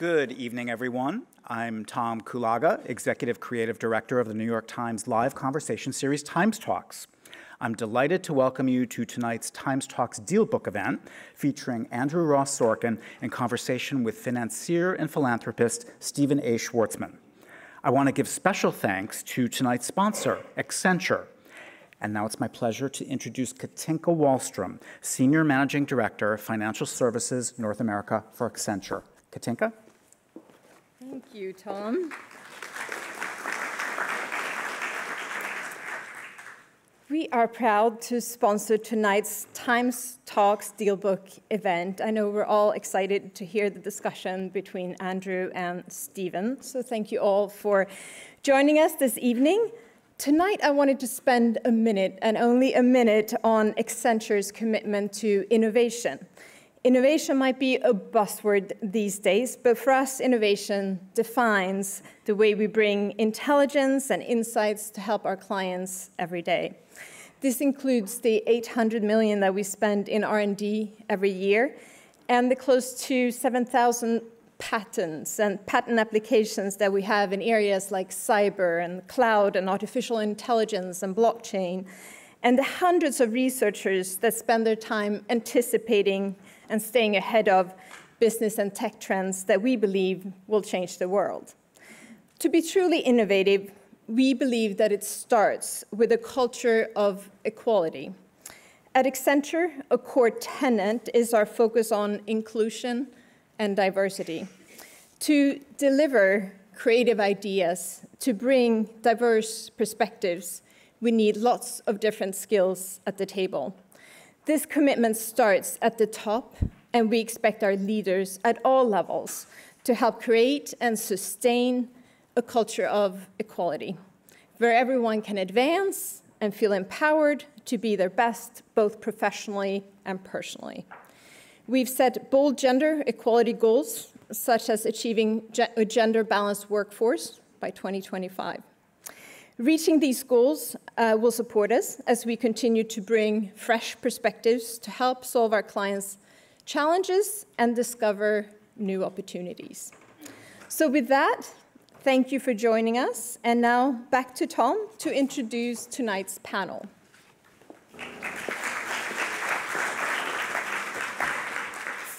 Good evening, everyone. I'm Tom Kulaga, Executive Creative Director of the New York Times live conversation series TimesTalks. I'm delighted to welcome you to tonight's TimesTalks Deal Book event featuring Andrew Ross Sorkin in conversation with financier and philanthropist Stephen A. Schwarzman. I want to give special thanks to tonight's sponsor, Accenture. And now it's my pleasure to introduce Katinka Wallstrom, Senior Managing Director, of Financial Services North America for Accenture. Katinka? Thank you, Tom. We are proud to sponsor tonight's Times Talks DealBook event. I know we're all excited to hear the discussion between Andrew and Stephen, so thank you all for joining us this evening. Tonight, I wanted to spend a minute, and only a minute, on Accenture's commitment to innovation. Innovation might be a buzzword these days, but for us, innovation defines the way we bring intelligence and insights to help our clients every day. This includes the 800 million that we spend in R&D every year, and the close to 7,000 patents and patent applications that we have in areas like cyber and cloud and artificial intelligence and blockchain, and the hundreds of researchers that spend their time anticipating and staying ahead of business and tech trends that we believe will change the world. To be truly innovative, we believe that it starts with a culture of equality. At Accenture, a core tenet is our focus on inclusion and diversity. To deliver creative ideas, to bring diverse perspectives, we need lots of different skills at the table. This commitment starts at the top, and we expect our leaders at all levels to help create and sustain a culture of equality, where everyone can advance and feel empowered to be their best, both professionally and personally. We've set bold gender equality goals, such as achieving a gender balanced workforce by 2025. Reaching these goals uh, will support us as we continue to bring fresh perspectives to help solve our clients' challenges and discover new opportunities. So, with that, thank you for joining us. And now back to Tom to introduce tonight's panel.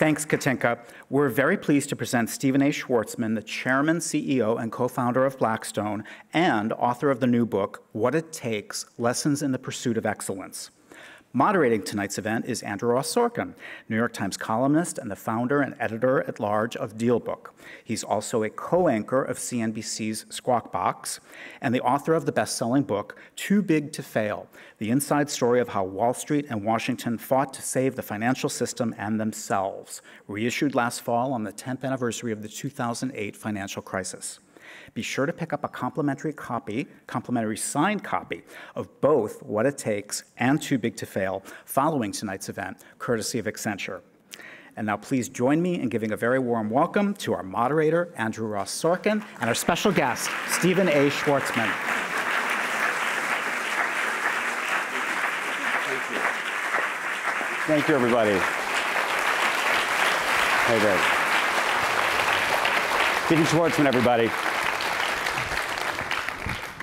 Thanks, Katinka. We're very pleased to present Stephen A. Schwarzman, the chairman, CEO, and co founder of Blackstone, and author of the new book, What It Takes Lessons in the Pursuit of Excellence. Moderating tonight's event is Andrew Ross Sorkin, New York Times columnist and the founder and editor at large of DealBook. He's also a co anchor of CNBC's Squawk Box and the author of the best selling book, Too Big to Fail The Inside Story of How Wall Street and Washington Fought to Save the Financial System and Themselves, reissued last fall on the 10th anniversary of the 2008 financial crisis be sure to pick up a complimentary copy, complimentary signed copy of both What It Takes and Too Big to Fail following tonight's event, courtesy of Accenture. And now please join me in giving a very warm welcome to our moderator, Andrew Ross Sorkin, and our special guest, Stephen A. Schwarzman. Thank you, everybody. Hey there. Stephen Schwarzman, everybody.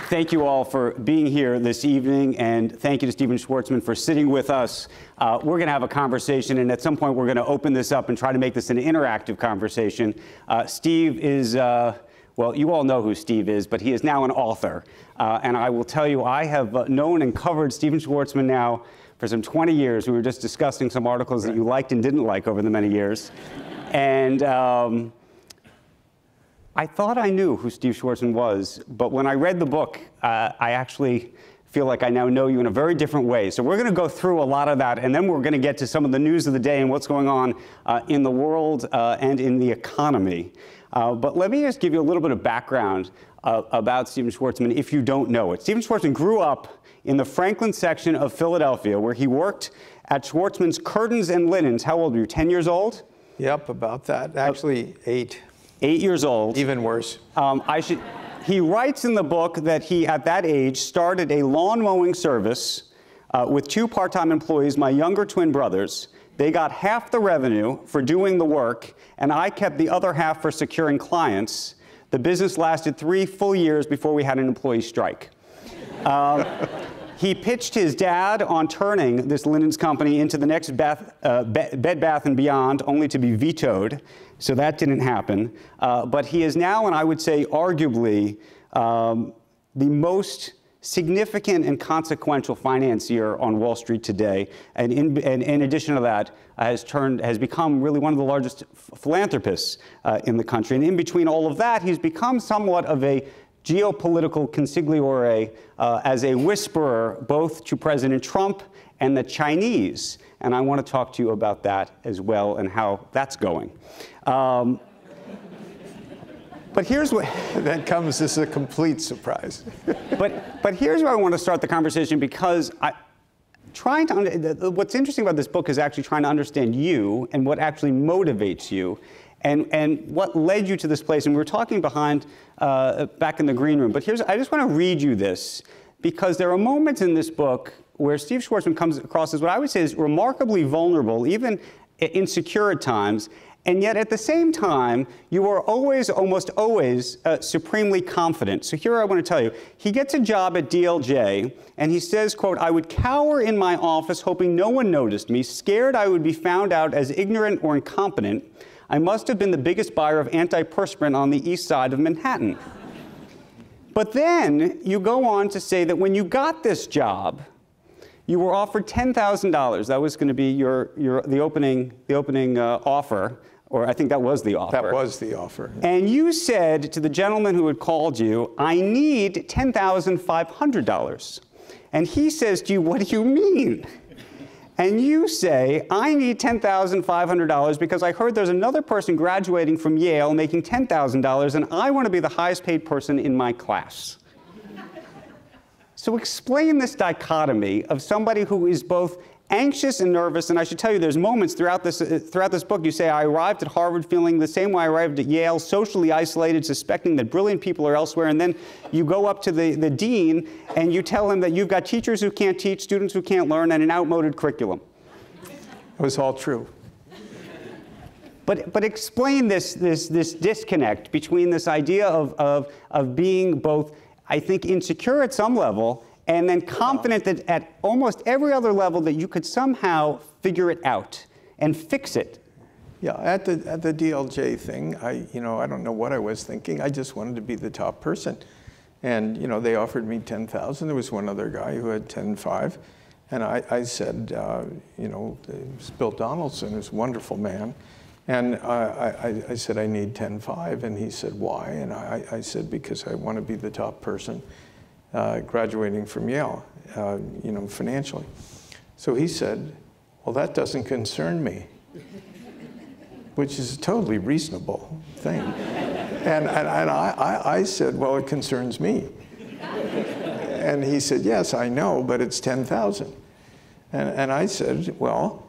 Thank you all for being here this evening, and thank you to Stephen Schwarzman for sitting with us. Uh, we're going to have a conversation, and at some point, we're going to open this up and try to make this an interactive conversation. Uh, Steve is. Uh, well, you all know who Steve is, but he is now an author. Uh, and I will tell you, I have uh, known and covered Stephen Schwarzman now for some 20 years. We were just discussing some articles that you liked and didn't like over the many years. and um, I thought I knew who Steve Schwarzman was, but when I read the book, uh, I actually feel like I now know you in a very different way. So we're going to go through a lot of that, and then we're going to get to some of the news of the day and what's going on uh, in the world uh, and in the economy. Uh, but let me just give you a little bit of background uh, about Stephen Schwarzman if you don't know it. Stephen Schwarzman grew up in the Franklin section of Philadelphia, where he worked at Schwarzman's Curtains and Linens. How old were you? 10 years old? Yep, about that. Actually, eight eight years old. Even worse. Um, I should. He writes in the book that he, at that age, started a lawn mowing service uh, with two part-time employees, my younger twin brothers, They got half the revenue for doing the work, and I kept the other half for securing clients. The business lasted three full years before we had an employee strike. Um, he pitched his dad on turning this linens company into the next Beth, uh, Bed Bath and Beyond, only to be vetoed. So that didn't happen. Uh, but he is now, and I would say arguably, um, the most significant and consequential financier on Wall Street today. And in, and in addition to that, has turned has become really one of the largest philanthropists uh, in the country. And in between all of that, he's become somewhat of a geopolitical consigliere uh, as a whisperer both to President Trump and the Chinese. And I want to talk to you about that as well and how that's going. Um, but here's what that comes as a complete surprise. but but here's where I want to start the conversation because I trying to what's interesting about this book is actually trying to understand you and what actually motivates you and, and what led you to this place. And we were talking behind, uh, back in the green room. But here's, I just want to read you this because there are moments in this book where Steve Schwarzman comes across as what I would say is remarkably vulnerable, even insecure at times. And yet, at the same time, you are always, almost always, uh, supremely confident. So here I want to tell you, he gets a job at DLJ, and he says, quote, I would cower in my office hoping no one noticed me, scared I would be found out as ignorant or incompetent. I must have been the biggest buyer of antiperspirant on the east side of Manhattan. But then you go on to say that when you got this job, you were offered $10,000. That was going to be your, your, the opening, the opening uh, offer, or I think that was the offer. That was the offer. And you said to the gentleman who had called you, I need $10,500. And he says to you, What do you mean? And you say, I need $10,500 because I heard there's another person graduating from Yale making $10,000 and I want to be the highest paid person in my class. so explain this dichotomy of somebody who is both anxious and nervous. And I should tell you, there's moments throughout this, throughout this book you say, I arrived at Harvard feeling the same way I arrived at Yale, socially isolated, suspecting that brilliant people are elsewhere. And then you go up to the, the dean and you tell him that you've got teachers who can't teach, students who can't learn, and an outmoded curriculum. It was all true. But, but explain this, this, this disconnect between this idea of, of, of being both, I think, insecure at some level and then confident that at almost every other level that you could somehow figure it out and fix it. Yeah, at the at the DLJ thing, I you know I don't know what I was thinking. I just wanted to be the top person, and you know they offered me ten thousand. There was one other guy who had ten five, and I, I said uh, you know Bill Donaldson is a wonderful man, and I, I, I said I need ten five, and he said why, and I, I said because I want to be the top person uh, graduating from Yale, uh, you know, financially. So he said, well, that doesn't concern me, which is a totally reasonable thing. And, and, and I, I, I said, well, it concerns me. And he said, yes, I know, but it's 10,000. And, and I said, well,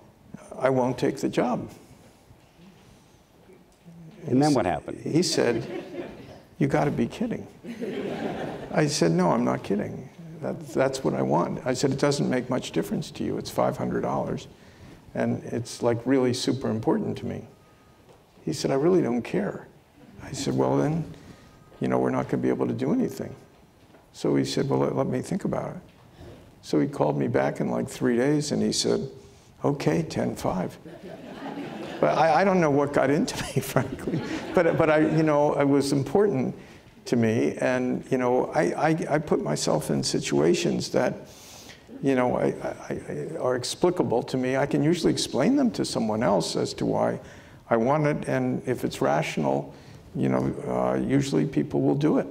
I won't take the job. And then what happened? He said, you got to be kidding. I said, no, I'm not kidding. That, that's what I want. I said, it doesn't make much difference to you. It's $500. And it's like really super important to me. He said, I really don't care. I said, well, then, you know, we're not going to be able to do anything. So he said, well, let, let me think about it. So he called me back in like three days and he said, okay, 10-5. But I, I, don't know what got into me, frankly. But, but I, you know, it was important to me. And, you know, I, I, I put myself in situations that, you know, I, I, are explicable to me. I can usually explain them to someone else as to why I want it. And if it's rational, you know, uh, usually people will do it.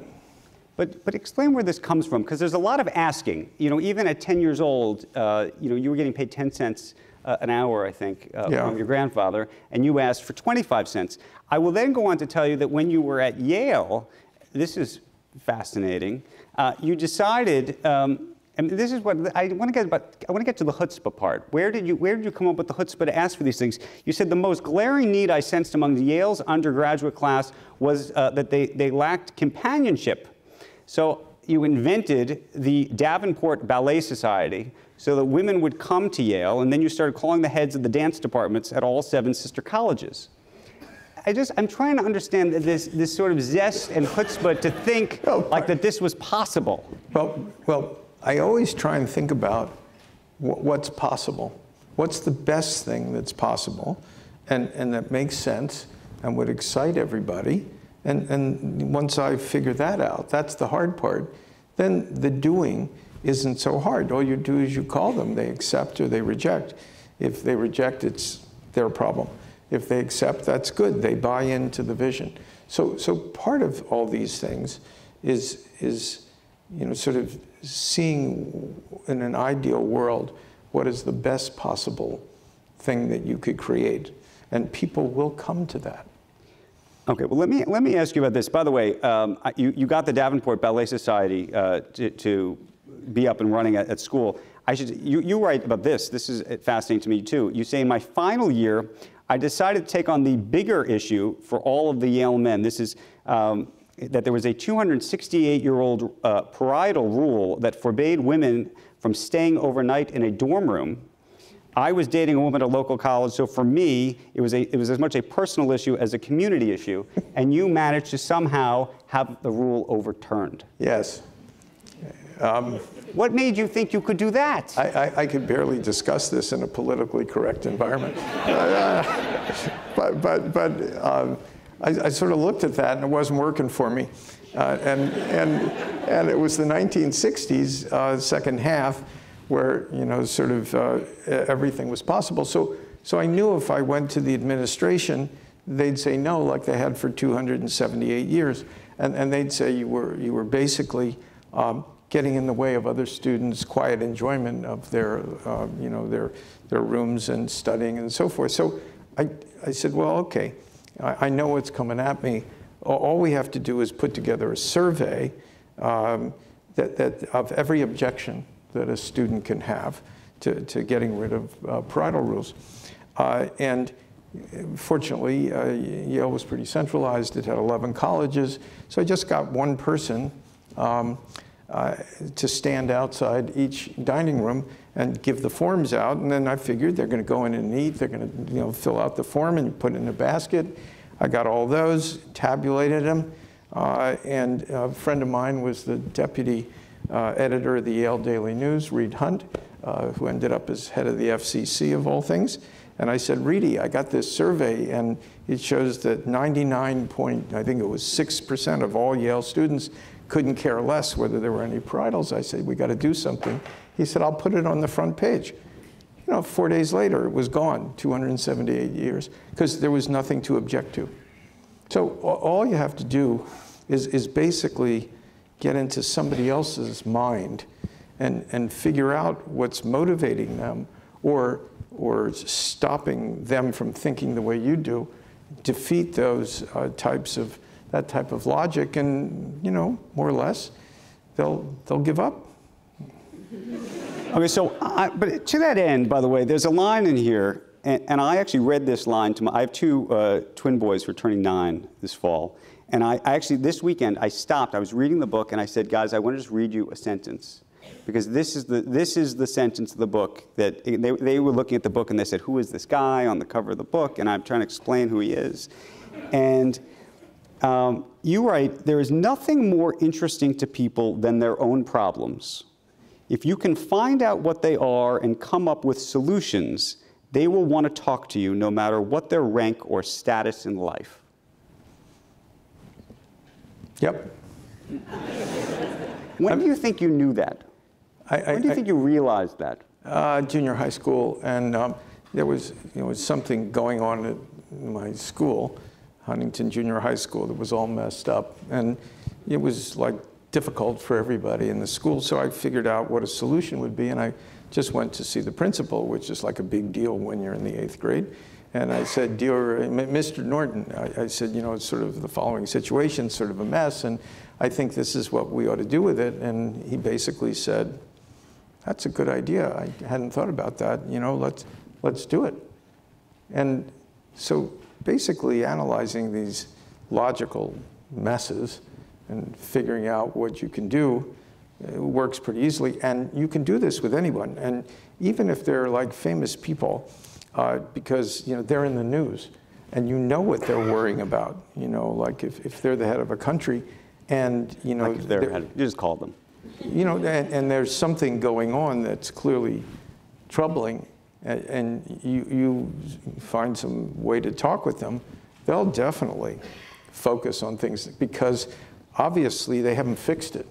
But, but explain where this comes from, because there's a lot of asking. You know, even at 10 years old, uh, you know, you were getting paid 10 cents uh, an hour, I think, uh, yeah. from your grandfather, and you asked for 25 cents. I will then go on to tell you that when you were at Yale, this is fascinating. Uh, you decided, um, and this is what I want to get about. I want to get to the chutzpah part. Where did you Where did you come up with the chutzpah to ask for these things? You said the most glaring need I sensed among the Yale's undergraduate class was uh, that they they lacked companionship. So you invented the Davenport Ballet Society so that women would come to Yale, and then you started calling the heads of the dance departments at all seven sister colleges. I just, I'm trying to understand this, this sort of zest and chutzpah to think Oh, like that this was possible. Well, well, I always try and think about wh- what's possible. What's the best thing that's possible and, and that makes sense and would excite everybody. And, and once I figure that out, that's the hard part, then the doing isn't so hard. All you do is you call them, they accept or they reject. If they reject, it's their problem. If they accept, that's good. They buy into the vision. So, so part of all these things is, is you know, sort of seeing in an ideal world what is the best possible thing that you could create. And people will come to that. Okay, well, let me, let me ask you about this. By the way, um, you, you got the Davenport Ballet Society uh, to, to be up and running at, at school. I should, you, you write about this. This is fascinating to me, too. You say, in my final year, I decided to take on the bigger issue for all of the Yale men. This is um, that there was a 268-year-old uh, parietal rule that forbade women from staying overnight in a dorm room I was dating a woman at a local college, so for me, it was, a, it was as much a personal issue as a community issue, and you managed to somehow have the rule overturned. Yes. What made you think you could do that? I, I, I could barely discuss this in a politically correct environment. But but, but um, I, I sort of looked at that and it wasn't working for me. Uh, and, and, and it was the 1960s, uh, second half, where you know sort of uh, everything was possible. So, so I knew if I went to the administration, they'd say no, like they had for 278 years, and, and they'd say you were you were basically um, getting in the way of other students' quiet enjoyment of their uh, you know their their rooms and studying and so forth. So I I said, well, okay, I, I know what's coming at me. All- we have to do is put together a survey um, that, that of every objection that a student can have to, to getting rid of uh, parietal rules. Uh, and fortunately, uh, Yale was pretty centralized. It had 11 colleges. So I just got one person um, uh, to stand outside each dining room and give the forms out. And then I figured they're going to go in and eat. They're going to you know, fill out the form and put it in a basket. I got all those, tabulated them. Uh, and a friend of mine was the deputy uh, editor of the Yale Daily News, Reed Hundt, uh, who ended up as head of the FCC of all things. And I said, Reedy, I got this survey, and it shows that 99 point, I think it was 6% of all Yale students couldn't care less whether there were any parietals. I said, we got to do something. He said, I'll put it on the front page. You know, four days later, it was gone, 278 years, because there was nothing to object to. So all you have to do is, is basically get into somebody else's mind and, and figure out what's motivating them or, or stopping them from thinking the way you do, defeat those uh, types of, that type of logic and, you know, more or less, they'll, they'll give up. Okay, so, I, but to that end, by the way, there's a line in here, and, and I actually read this line to my, I have two uh, twin boys who are turning nine this fall. And I, I actually, this weekend, I stopped, I was reading the book, and I said, guys, I want to just read you a sentence. Because this is the, this is the sentence of the book that they, they were looking at the book and they said, Who is this guy on the cover of the book? And I'm trying to explain who he is. And um, you write, There is nothing more interesting to people than their own problems. If you can find out what they are and come up with solutions, they will want to talk to you no matter what their rank or status in life. Yep. When do you think you knew that? I, I, When do you I- think you realized that? uh, junior high school, and um, there was you know something going on at my school, Huntington Junior High School, that was all messed up, and it was like difficult for everybody in the school. So I figured out what a solution would be, and I just went to see the principal, which is like a big deal when you're in the eighth grade. And I said, Dear Mr. Norton, I, I said, you know, it's sort of the following situation, sort of a mess, and I think this is what we ought to do with it. And he basically said, that's a good idea. I hadn't thought about that. You know, let's, let's do it. And so basically analyzing these logical messes and figuring out what you can do It works pretty easily. And you can do this with anyone. And even if they're like famous people, uh, because you know they're in the news and you know what they're worrying about. You know, like if, if they're the head of a country and you know like if they're, you just called them. You know, and, and, there's something going on that's clearly troubling, and, and you, you find some way to talk with them, they'll definitely focus on things because obviously they haven't fixed it.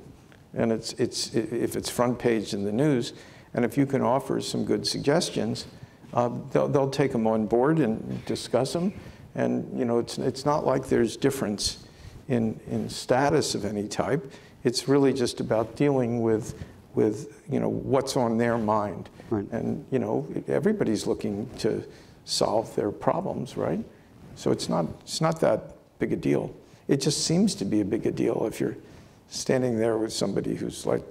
And it's, it's, if it's front page in the news, and if you can offer some good suggestions, uh, they'll, they'll take them on board and discuss them. And you know, it's, it's not like there's difference in, in status of any type. It's really just about dealing with, with you know, what's on their mind. Right. And you know, everybody's looking to solve their problems, right? So it's not, it's not that big a deal. It just seems to be a big a deal if you're standing there with somebody who's like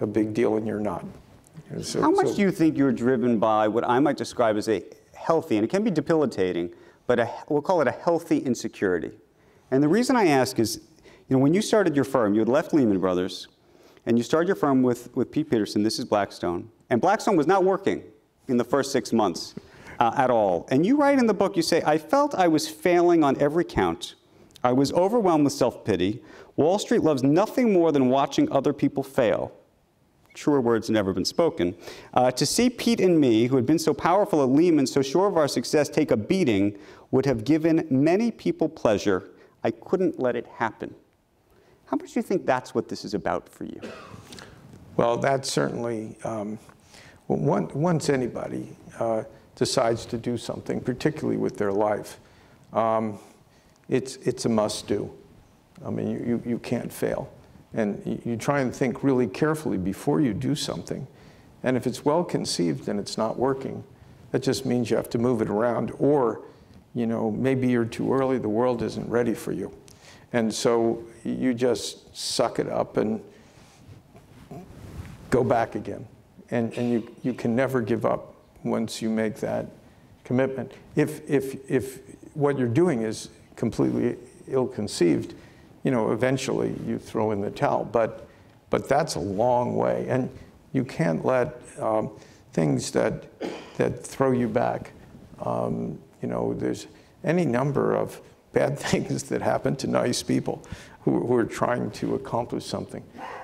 a big deal and you're not. So, How much so, do you think you're driven by what I might describe as a healthy, and it can be debilitating, but a, we'll call it a healthy insecurity? And the reason I ask is, you know, when you started your firm, you had left Lehman Brothers, and you started your firm with, with Pete Peterson, this is Blackstone, and Blackstone was not working in the first six months uh, at all. And you write in the book, you say, I felt I was failing on every count. I was overwhelmed with self-pity. Wall Street loves nothing more than watching other people fail truer words have never been spoken. Uh, to see Pete and me, who had been so powerful at Lehman, so sure of our success, take a beating would have given many people pleasure. I couldn't let it happen. How much do you think that's what this is about for you? Well, that's certainly, um, once anybody uh, decides to do something, particularly with their life, um, it's, it's a must do. I mean, you, you, you can't fail. And you try and think really carefully before you do something. And if it's well conceived and it's not working, that just means you have to move it around. Or, you know, maybe you're too early, the world isn't ready for you. And so you just suck it up and go back again. And, and you, you can never give up once you make that commitment. If, if, if what you're doing is completely ill conceived, you know, eventually you throw in the towel. But, but that's a long way. And you can't let um, things that, that throw you back, um, you know, there's any number of bad things that happen to nice people who, who are trying to accomplish something.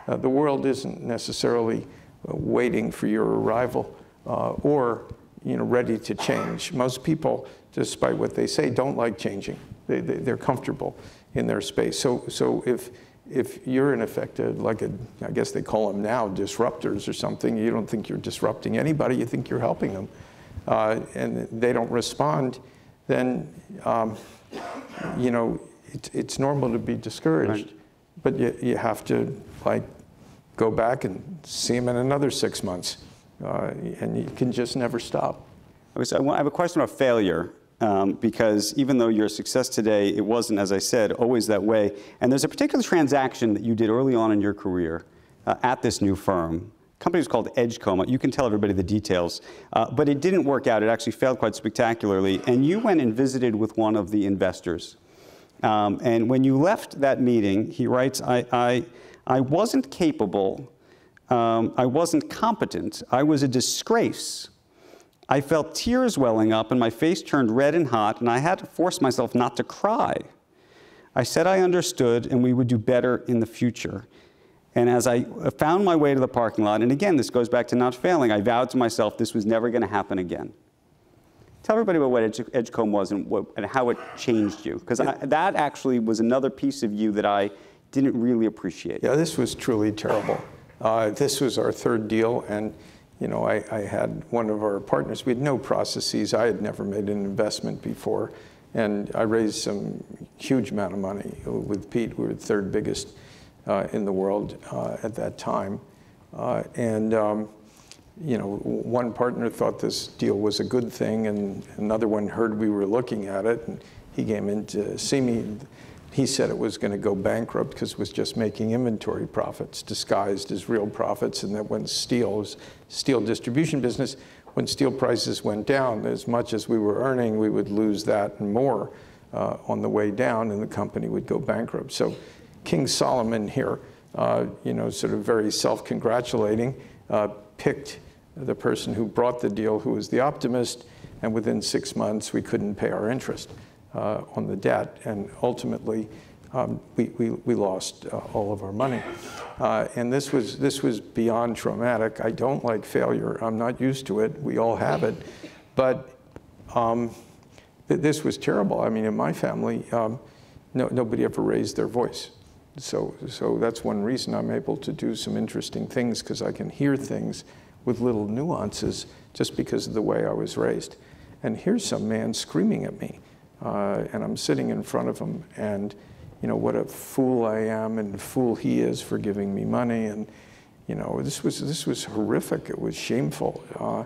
Uh, the world isn't necessarily uh, waiting for your arrival uh, or you know, ready to change. Most people, despite what they say, don't like changing. They, they, they're comfortable in their space. So, so if, if you're in effect a, like a, I guess they call them now disruptors or something, you don't think you're disrupting anybody, you think you're helping them, uh, and they don't respond, then, um, you know, it, it's normal to be discouraged, right. but you, you have to like go back and see them in another six months, uh, and you can just never stop. I have a question about failure um, because even though you're a success today, it wasn't, as I said, always that way. And there's a particular transaction that you did early on in your career uh, at this new firm. Company was called Edgcomb. You can tell everybody the details. Uh, but it didn't work out. It actually failed quite spectacularly. And you went and visited with one of the investors. Um, and when you left that meeting, he writes, I, I, I wasn't capable, um, I wasn't competent, I was a disgrace I felt tears welling up and my face turned red and hot, and I had to force myself not to cry. I said I understood and we would do better in the future. And as I found my way to the parking lot, and again, this goes back to not failing, I vowed to myself this was never going to happen again. Tell everybody about what Edge Edgcomb was and, what, and, how it changed you, because that actually was another piece of you that I didn't really appreciate. Yeah, this was truly terrible. Uh, this was our third deal, and you know, I, I, had one of our partners, we had no processes. I had never made an investment before. And I raised some huge amount of money with Pete. We were the third biggest in the world uh, at that time. Uh, and, um, you know, one partner thought this deal was a good thing, and another one heard we were looking at it, and he came in to see me. He said it was going to go bankrupt because it was just making inventory profits disguised as real profits, and that when steel steel distribution business, when steel prices went down, as much as we were earning, we would lose that and more uh, on the way down, and the company would go bankrupt. So King Solomon here uh, you know, sort of very self-congratulating, uh, picked the person who brought the deal, who was the optimist, and within six months we couldn't pay our interest uh, on the debt, and ultimately um, we, we, we, lost uh, all of our money. Uh, and this was, this was beyond traumatic. I don't like failure. I'm not used to it. We all have it. But um, th this was terrible. I mean, in my family, um, no, nobody ever raised their voice. So, so that's one reason I'm able to do some interesting things because I can hear things with little nuances just because of the way I was raised. And here's some man screaming at me, uh, and I'm sitting in front of him, and you know what a fool I am, and fool he is for giving me money, and you know this was this was horrific. It was shameful, uh,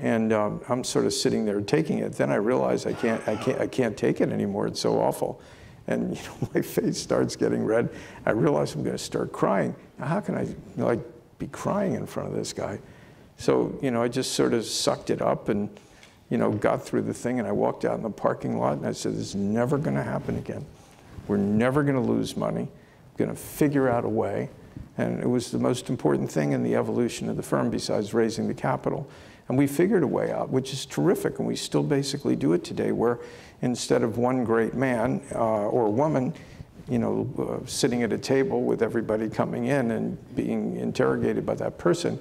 and um, I'm sort of sitting there taking it. Then I realize I can't I can't I can't take it anymore. It's so awful and you know, my face starts getting red. I realize I'm going to start crying. Now, how can I like be crying in front of this guy? So you know, I just sort of sucked it up and you know got through the thing. And I walked out in the parking lot and I said, "This is never going to happen again. We're never going to lose money. We're going to figure out a way." And it was the most important thing in the evolution of the firm besides raising the capital. And we figured a way out, which is terrific, and we still basically do it today, where instead of one great man uh, or woman, you know, uh, sitting at a table with everybody coming in and being interrogated by that person,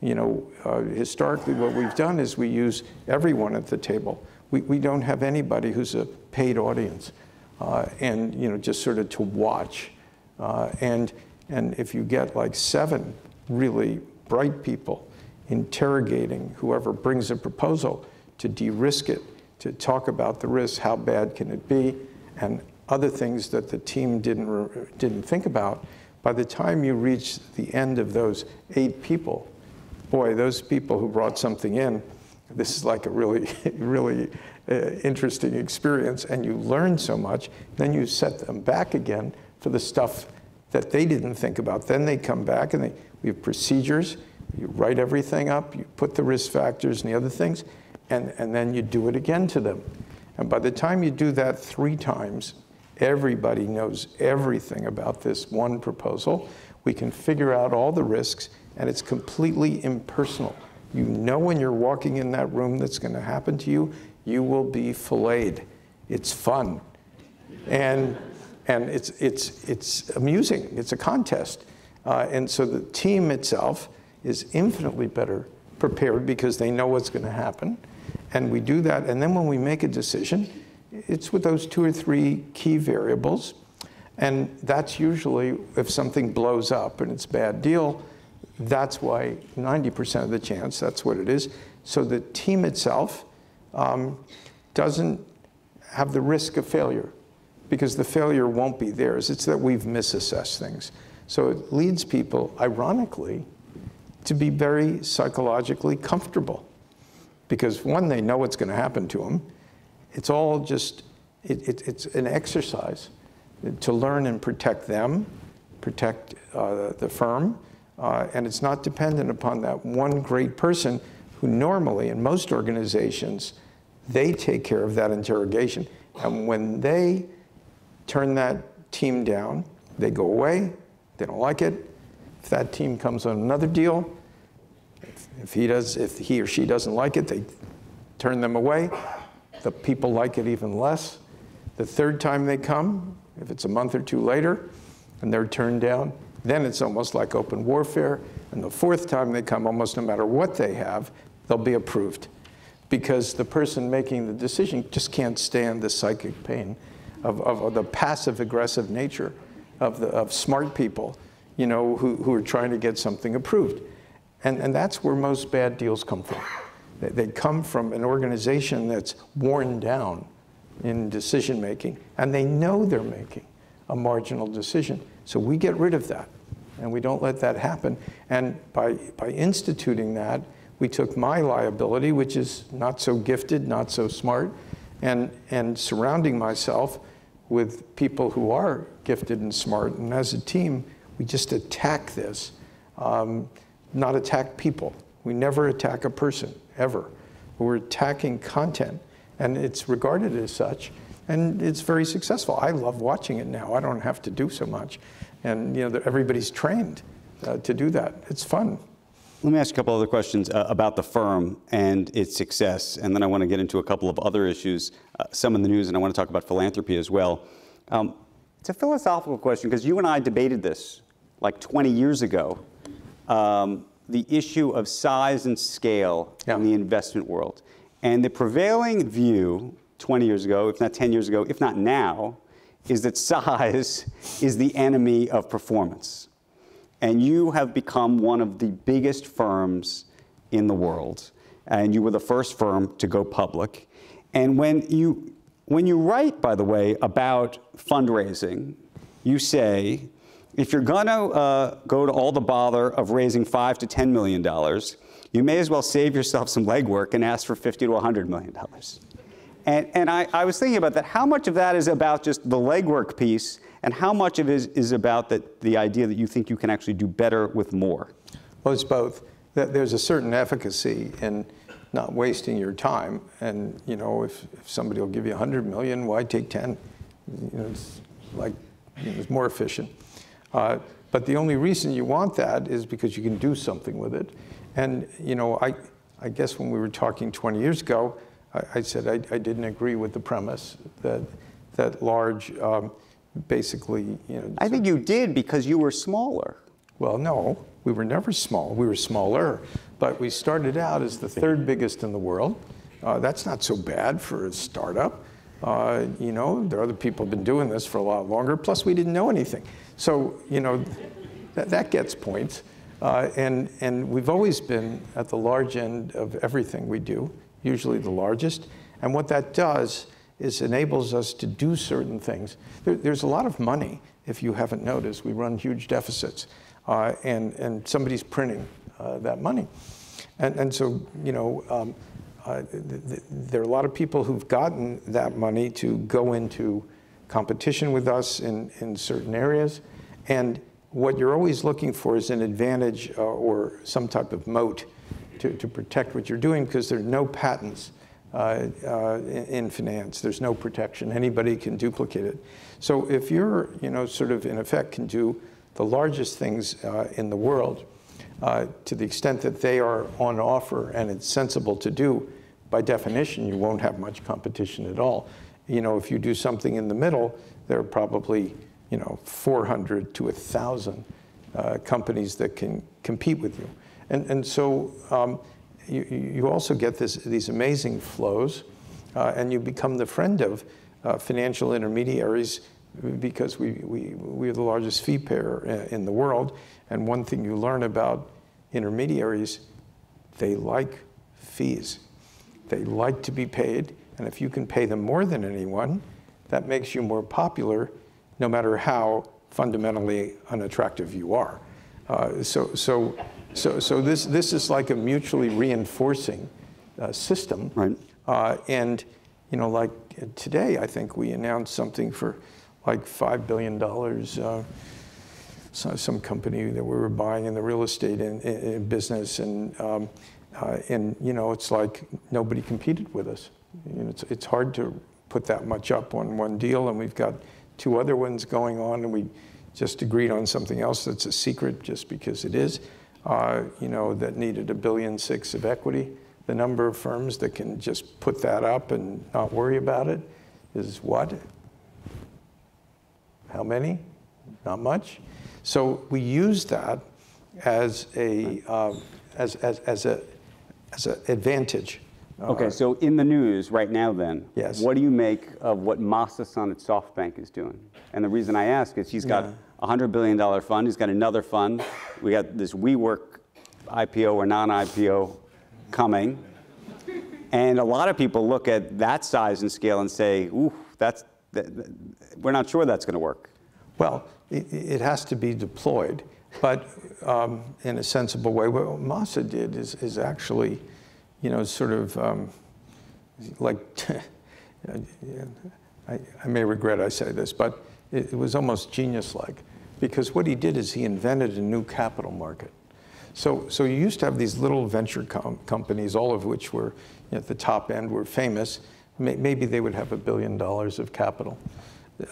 you know, uh, historically what we've done is we use everyone at the table. We, we don't have anybody who's a paid audience uh, and, you know, just sort of to watch. Uh, and, and if you get like seven really bright people interrogating whoever brings a proposal to de-risk it, to talk about the risks, how bad can it be, and other things that the team didn't, didn't think about. By the time you reach the end of those eight people, boy, those people who brought something in, this is like a really, really uh, interesting experience, and you learn so much. Then you set them back again for the stuff that they didn't think about. Then they come back, and they, we have procedures. You write everything up, you put the risk factors and the other things, and, and then you do it again to them. And by the time you do that three times, everybody knows everything about this one proposal. We can figure out all the risks, and it's completely impersonal. You know when you're walking in that room that's going to happen to you, you will be filleted. It's fun. And, and it's, it's, it's amusing. It's a contest. Uh, and so the team itself is infinitely better prepared because they know what's going to happen. And we do that. And then when we make a decision, it's with those two or three key variables. And that's usually if something blows up and it's a bad deal, that's why 90% of the chance, that's what it is. So the team itself um, doesn't have the risk of failure because the failure won't be theirs. It's that we've misassessed things. So it leads people, ironically, to be very psychologically comfortable because one, they know what's going to happen to them. It's all just, it, it, it's an exercise to learn and protect them, protect uh, the firm, uh, and it's not dependent upon that one great person who normally, in most organizations, they take care of that interrogation. And when they turn that team down, they go away, they don't like it. If that team comes on another deal, if he, does, if he or she doesn't like it, they turn them away. The people like it even less. The third time they come, if it's a month or two later, and they're turned down, then it's almost like open warfare. And the fourth time they come, almost no matter what they have, they'll be approved. Because the person making the decision just can't stand the psychic pain of, of, of the passive aggressive nature of, the, of smart people, you know, who, who are trying to get something approved. And, and that's where most bad deals come from. They, come from an organization that's worn down in decision making, and they know they're making a marginal decision. So we get rid of that, and we don't let that happen. And by, by instituting that, we took my liability, which is not so gifted, not so smart, and, and surrounding myself with people who are gifted and smart. And as a team, we just attack this. Um, not attack people. We never attack a person, ever. We're attacking content, and it's regarded as such, and it's very successful. I love watching it now. I don't have to do so much. And you know, everybody's trained uh, to do that. It's fun. Let me ask a couple other questions uh, about the firm and its success, and then I want to get into a couple of other issues, uh, some in the news, and I want to talk about philanthropy as well. Um, it's a philosophical question because you and I debated this like 20 years ago. Um, the issue of size and scale yeah. in the investment world. And the prevailing view 20 years ago, if not 10 years ago, if not now, is that size is the enemy of performance. And you have become one of the biggest firms in the world. And you were the first firm to go public. And when you, when you write, by the way, about fundraising, you say, if you're going to uh, go to all the bother of raising five to $10 million, you may as well save yourself some legwork and ask for 50 to $100 million. And, and I, I, was thinking about that. How much of that is about just the legwork piece, and how much of it is, is about the, the idea that you think you can actually do better with more? Well, it's both. There's a certain efficacy in not wasting your time. And, you know, if, if somebody will give you 100 million, why take 10? You know, it's like, you know, it's more efficient. Uh, but the only reason you want that is because you can do something with it. And, you know, I, I guess when we were talking 20 years ago, I, I said I, I, didn't agree with the premise that, that large um, basically, you know. I think you did because you were smaller. Well, no, we were never small. We were smaller. But we started out as the third biggest in the world. Uh, that's not so bad for a startup. Uh, you know, there are other people have been doing this for a lot longer. Plus, we didn't know anything. So, you know, that, that gets points. Uh, and, and we've always been at the large end of everything we do, usually the largest. And what that does is enables us to do certain things. There, there's a lot of money, if you haven't noticed. We run huge deficits, uh, and, and somebody's printing uh, that money. And, and so, you know, um, uh, th th there are a lot of people who've gotten that money to go into competition with us in, in certain areas. And what you're always looking for is an advantage uh, or some type of moat to, to protect what you're doing because there are no patents uh, uh, in finance. There's no protection. Anybody can duplicate it. So if you're, you know, sort of in effect can do the largest things uh, in the world uh, to the extent that they are on offer and it's sensible to do, by definition, you won't have much competition at all you know, if you do something in the middle, there are probably, you know, 400 to 1,000 uh, companies that can compete with you. And, and so um, you, you also get this, these amazing flows, uh, and you become the friend of uh, financial intermediaries because we, we, we are the largest fee payer uh, in the world. And one thing you learn about intermediaries, they like fees. They like to be paid and if you can pay them more than anyone, that makes you more popular no matter how fundamentally unattractive you are. Uh, so, so, so, so this, this is like a mutually reinforcing uh, system. Right. Uh, and, you know, like today, I think we announced something for like $5 billion, uh, so, some company that we were buying in the real estate in, in, in business. And, um, uh, and, you know, it's like nobody competed with us. It's, it's hard to put that much up on one deal, and we've got two other ones going on, and we just agreed on something else that's a secret just because it is, uh, you know, that needed a billion six of equity. The number of firms that can just put that up and not worry about it is what? How many? Not much. So we use that as a uh, as, as, as a as an advantage Okay, so in the news right now then, yes. what do you make of what Masa-san at SoftBank is doing? And the reason I ask is he's got yeah. a $100 billion fund, he's got another fund, we got this WeWork IPO or non-IPO coming, and a lot of people look at that size and scale and say, ooh, that's, that, we're not sure that's gonna work. Well, it, it has to be deployed, but um, in a sensible way. What Masa did is, is actually, you know, sort of um, like, I, I, may regret I say this, but it, it was almost genius-like because what he did is he invented a new capital market. So, so you used to have these little venture com companies, all of which were at the top end were famous. May maybe they would have a billion dollars of capital.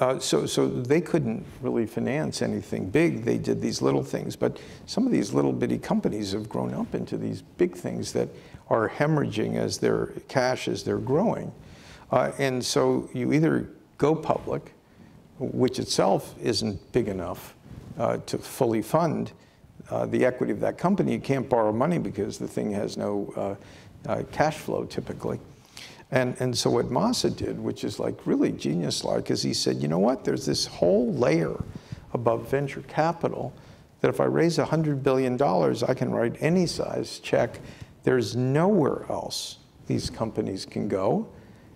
Uh, so, so they couldn't really finance anything big. They did these little things, but some of these little bitty companies have grown up into these big things that are hemorrhaging as their cash as they're growing. Uh, and so you either go public, which itself isn't big enough uh, to fully fund uh, the equity of that company. You can't borrow money because the thing has no uh, uh, cash flow typically. And, and so what Masa did, which is like really genius-like, is he said, you know what, there's this whole layer above venture capital that if I raise $100 billion, I can write any size check. There's nowhere else these companies can go.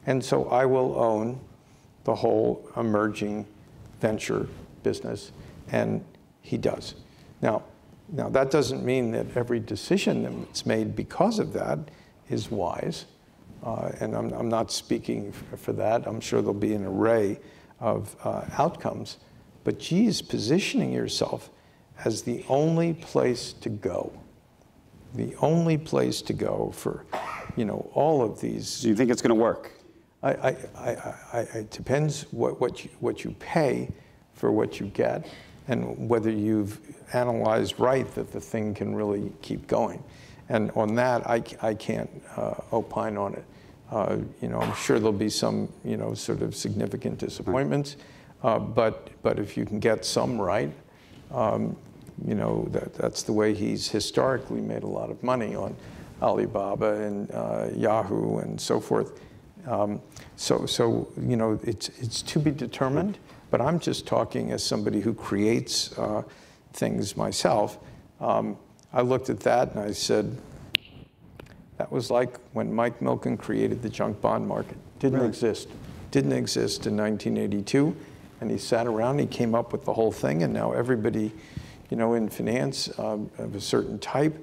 And so I will own the whole emerging venture business. And he does. Now, now that doesn't mean that every decision that's made because of that is wise. Uh, and I'm, I'm, not speaking for that. I'm sure there'll be an array of uh, outcomes. But geez, positioning yourself as the only place to go, the only place to go for, you know, all of these. Do you think it's going to work? I, I, I, it depends what, what, you, what you pay for what you get and whether you've analyzed right that the thing can really keep going. And on that, I, I can't uh, opine on it. Uh, you know, I'm sure there'll be some, you know, sort of significant disappointments. Uh, but, but if you can get some right, um, you know, that, that's the way he's historically made a lot of money on Alibaba and uh, Yahoo and so forth. Um, so, so, you know, it's, it's to be determined, but I'm just talking as somebody who creates uh, things myself. Um, I looked at that and I said, that was like when Mike Milken created the junk bond market. Didn't really? exist. Didn't exist in 1982. And he sat around, he came up with the whole thing, and now everybody, you know, in finance um, of a certain type,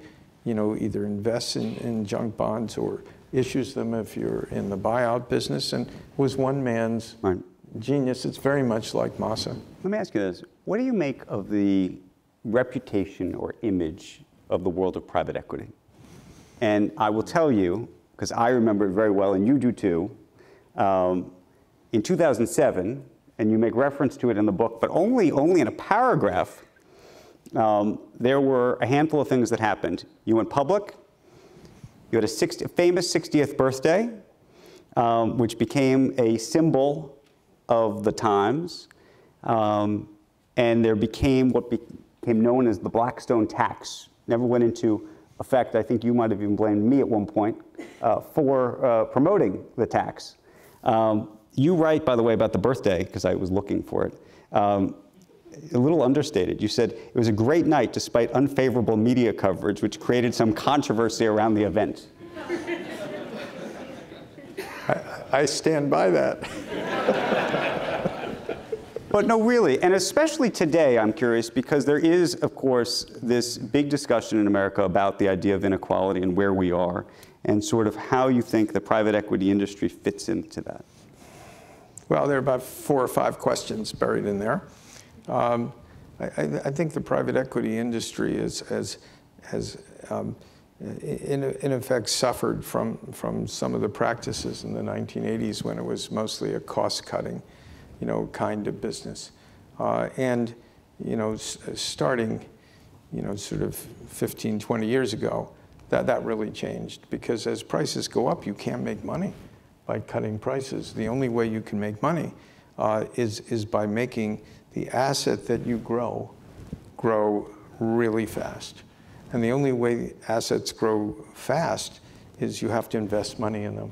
you know, either invests in, in junk bonds or issues them if you're in the buyout business, and was one man's right. genius. It's very much like Masa. Let me ask you this. What do you make of the reputation or image of the world of private equity? And I will tell you, because I remember it very well, and you do too, um, in 2007, and you make reference to it in the book, but only, only in a paragraph, um, there were a handful of things that happened. You went public, you had a 60, famous 60th birthday, um, which became a symbol of the times, um, and there became what became known as the Blackstone tax. Never went into effect, I think you might have even blamed me at one point uh, for uh, promoting the tax. Um, you write, by the way, about the birthday, because I was looking for it. Um, a little understated. You said it was a great night despite unfavorable media coverage, which created some controversy around the event. I, I stand by that. But no, really, and especially today, I'm curious because there is, of course, this big discussion in America about the idea of inequality and where we are, and sort of how you think the private equity industry fits into that. Well, there are about four or five questions buried in there. Um, I, I, think the private equity industry is, has, has um, in, in effect suffered from, from some of the practices in the 1980s when it was mostly a cost-cutting you know, kind of business. Uh, and, you know, starting, you know, sort of 15, 20 years ago, that, that really changed because as prices go up, you can't make money by cutting prices. The only way you can make money uh, is, is by making the asset that you grow grow really fast. And the only way assets grow fast is you have to invest money in them.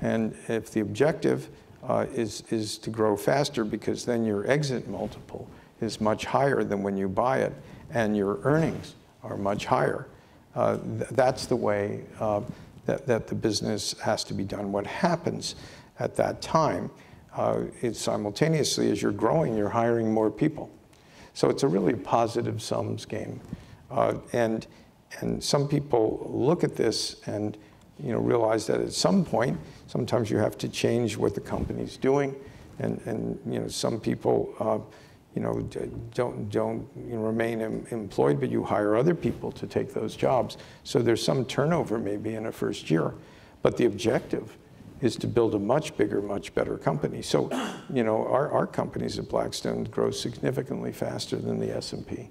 And if the objective uh, is, is to grow faster because then your exit multiple is much higher than when you buy it and your earnings are much higher. Uh, th that's the way uh, that, that the business has to be done. What happens at that time uh, simultaneously as you're growing, you're hiring more people. So it's a really positive sums game. Uh, and, and some people look at this and you know, realize that at some point, sometimes you have to change what the company's doing. And, and you know, some people, uh, you know, don't, don't remain em employed, but you hire other people to take those jobs. So there's some turnover maybe in a first year. But the objective is to build a much bigger, much better company. So, you know, our, our companies at Blackstone grow significantly faster than the S&P.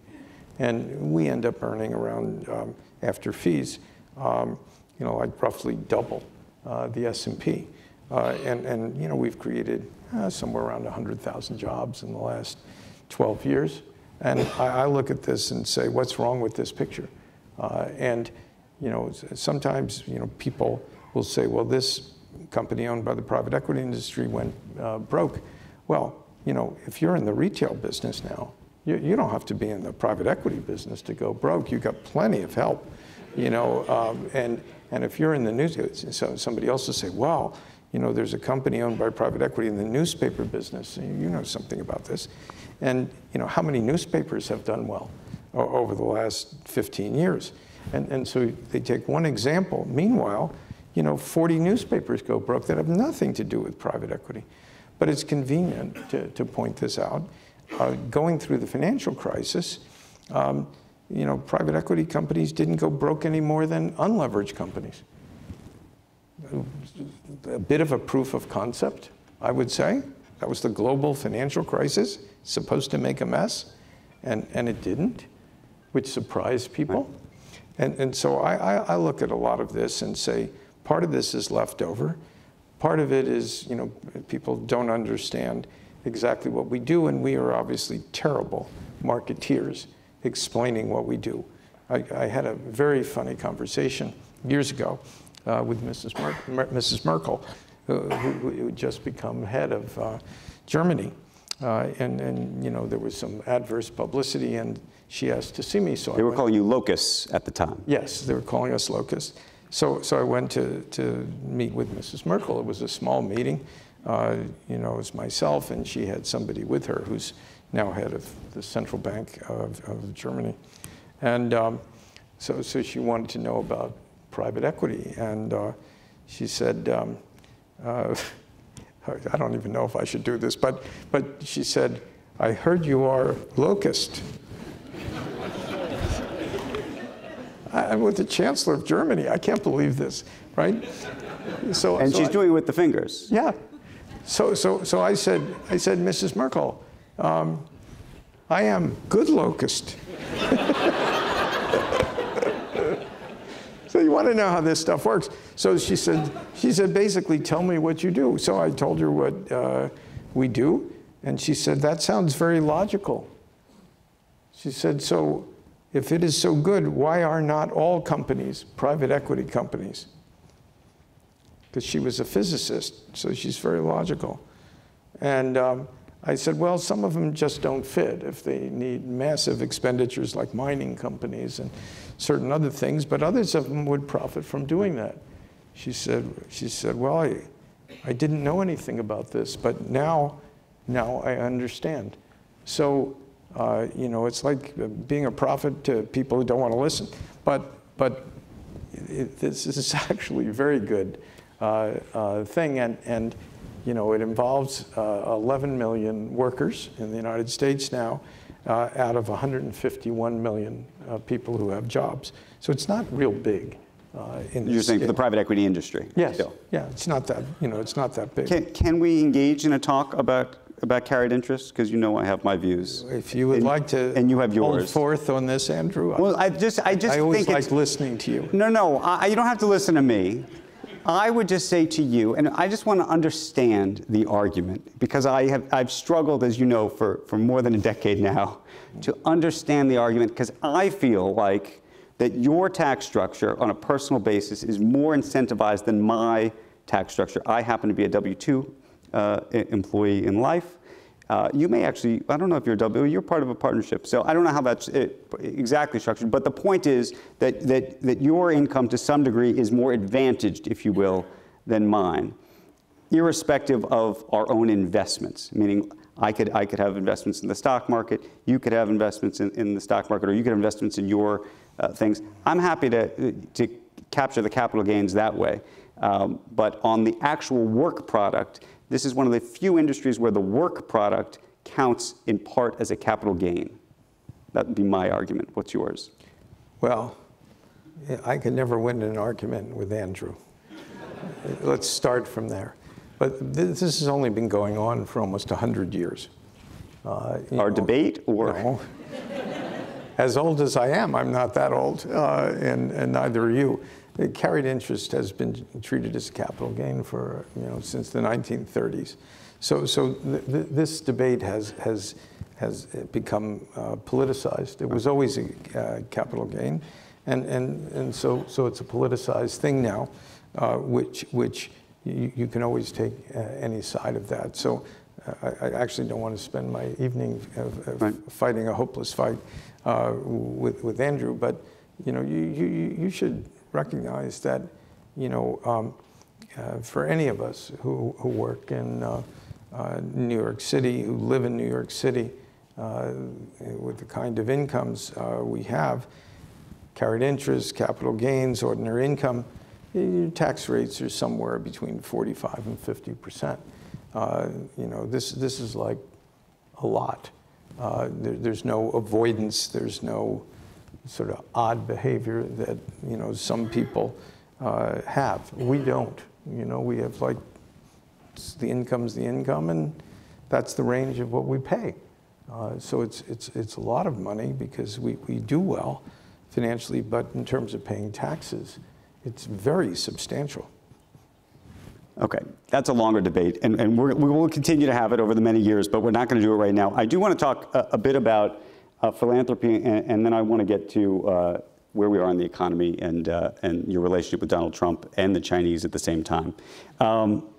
And we end up earning around, um, after fees, um, you know, like roughly double uh, the S&P. Uh, and, and, you know, we've created uh, somewhere around 100,000 jobs in the last 12 years. And I, I, look at this and say, what's wrong with this picture? Uh, and, you know, sometimes, you know, people will say, well, this company owned by the private equity industry went uh, broke. Well, you know, if you're in the retail business now, you, you, don't have to be in the private equity business to go broke. You've got plenty of help, you know, um, and, and if you're in the news, so somebody else will say, well, you know, there's a company owned by private equity in the newspaper business. You know something about this. And, you know, how many newspapers have done well over the last 15 years? And, and so they take one example. Meanwhile, you know, 40 newspapers go broke that have nothing to do with private equity. But it's convenient to, to point this out. Uh, going through the financial crisis, um, you know, private equity companies didn't go broke any more than unleveraged companies a bit of a proof of concept, I would say. That was the global financial crisis, supposed to make a mess, and, and it didn't, which surprised people. Right. And, and so I, I, I look at a lot of this and say, part of this is left over. Part of it is, you know, people don't understand exactly what we do, and we are obviously terrible marketeers explaining what we do. I, I had a very funny conversation years ago uh, with Mrs. Mer Mrs. Merkel, who, who, had just become head of uh, Germany. Uh, and, and, you know, there was some adverse publicity, and she asked to see me. So they I were calling you locusts at the time. Yes, they were calling us locusts. So, so I went to, to meet with Mrs. Merkel. It was a small meeting. Uh, you know, it was myself, and she had somebody with her who's now head of the central bank of, of Germany. And um, so, so she wanted to know about private equity. And uh, she said, um, uh, I don't even know if I should do this, but, but she said, I heard you are locust. I'm with the Chancellor of Germany. I can't believe this, right? So, and so she's I, doing it with the fingers. Yeah. So, so, so I said, I said, Mrs. Merkel, um, I am good locust. so you want to know how this stuff works. So she said, she said, basically, tell me what you do. So I told her what uh, we do. And she said, that sounds very logical. She said, so if it is so good, why are not all companies private equity companies? Because she was a physicist, so she's very logical. And um, I said, well, some of them just don't fit if they need massive expenditures like mining companies and certain other things, but others of them would profit from doing that. She said, she said well, I, I didn't know anything about this, but now, now I understand. So, uh, you know, it's like being a prophet to people who don't want to listen. But, but it, this is actually a very good uh, uh, thing, and, and you know, it involves uh, 11 million workers in the United States now uh, out of 151 million uh, people who have jobs. So it's not real big. Uh, in You're saying for the private equity industry? Yes. Still. Yeah, it's not that, you know, it's not that big. Can, can we engage in a talk about about carried interest? Because you know I have my views. If you would and, like to and you have yours. hold forth on this, Andrew. Well, I just, I just I always like listening to you. No, no, I, you don't have to listen to me. I would just say to you, and I just want to understand the argument because I have I've struggled, as you know, for, for more than a decade now, to understand the argument because I feel like that your tax structure on a personal basis is more incentivized than my tax structure. I happen to be a W-2 uh, employee in life. Uh, you may actually, I don't know if you're a W, you're part of a partnership. So I don't know how that's it, exactly structured. But the point is that, that, that your income to some degree is more advantaged, if you will, than mine, irrespective of our own investments, meaning I could, I could have investments in the stock market, you could have investments in, in the stock market, or you could have investments in your uh, things. I'm happy to, to capture the capital gains that way. Um, but on the actual work product, this is one of the few industries where the work product counts in part as a capital gain. That would be my argument. What's yours? Well, I could never win an argument with Andrew. let's start from there. But this has only been going on for almost 100 years. Uh, Our know, debate, or? No. As old as I am, I'm not that old, uh, and, and neither are you. Carried interest has been treated as a capital gain for, you know, since the 1930s. So, so th th this debate has, has, has become uh, politicized. It was always a uh, capital gain. And, and, and so, so it's a politicized thing now, uh, which, which you, you, can always take uh, any side of that. So uh, I, I, actually don't want to spend my evening of, of right. fighting a hopeless fight uh, with, with Andrew, but you know, you, you, you should recognize that, you know, um, uh, for any of us who, who work in uh, New York City, who live in New York City, with the kind of incomes we have, carried interest, capital gains, ordinary income, your tax rates are somewhere between 45 and 50 percent. Uh, you know, this, this is like a lot. Uh, there, there's no avoidance. There's no sort of odd behavior that, you know, some people uh, have. We don't. You know, we have like the income's the income, and that's the range of what we pay. Uh, so it's, it's, it's a lot of money because we, we do well financially, but in terms of paying taxes, it's very substantial. Okay, that's a longer debate, and, and we will continue to have it over the many years, but we're not going to do it right now. I do want to talk a, a bit about uh, philanthropy, and, and, then I want to get to uh, where we are in the economy and, uh, and your relationship with Donald Trump and the Chinese at the same time. Um,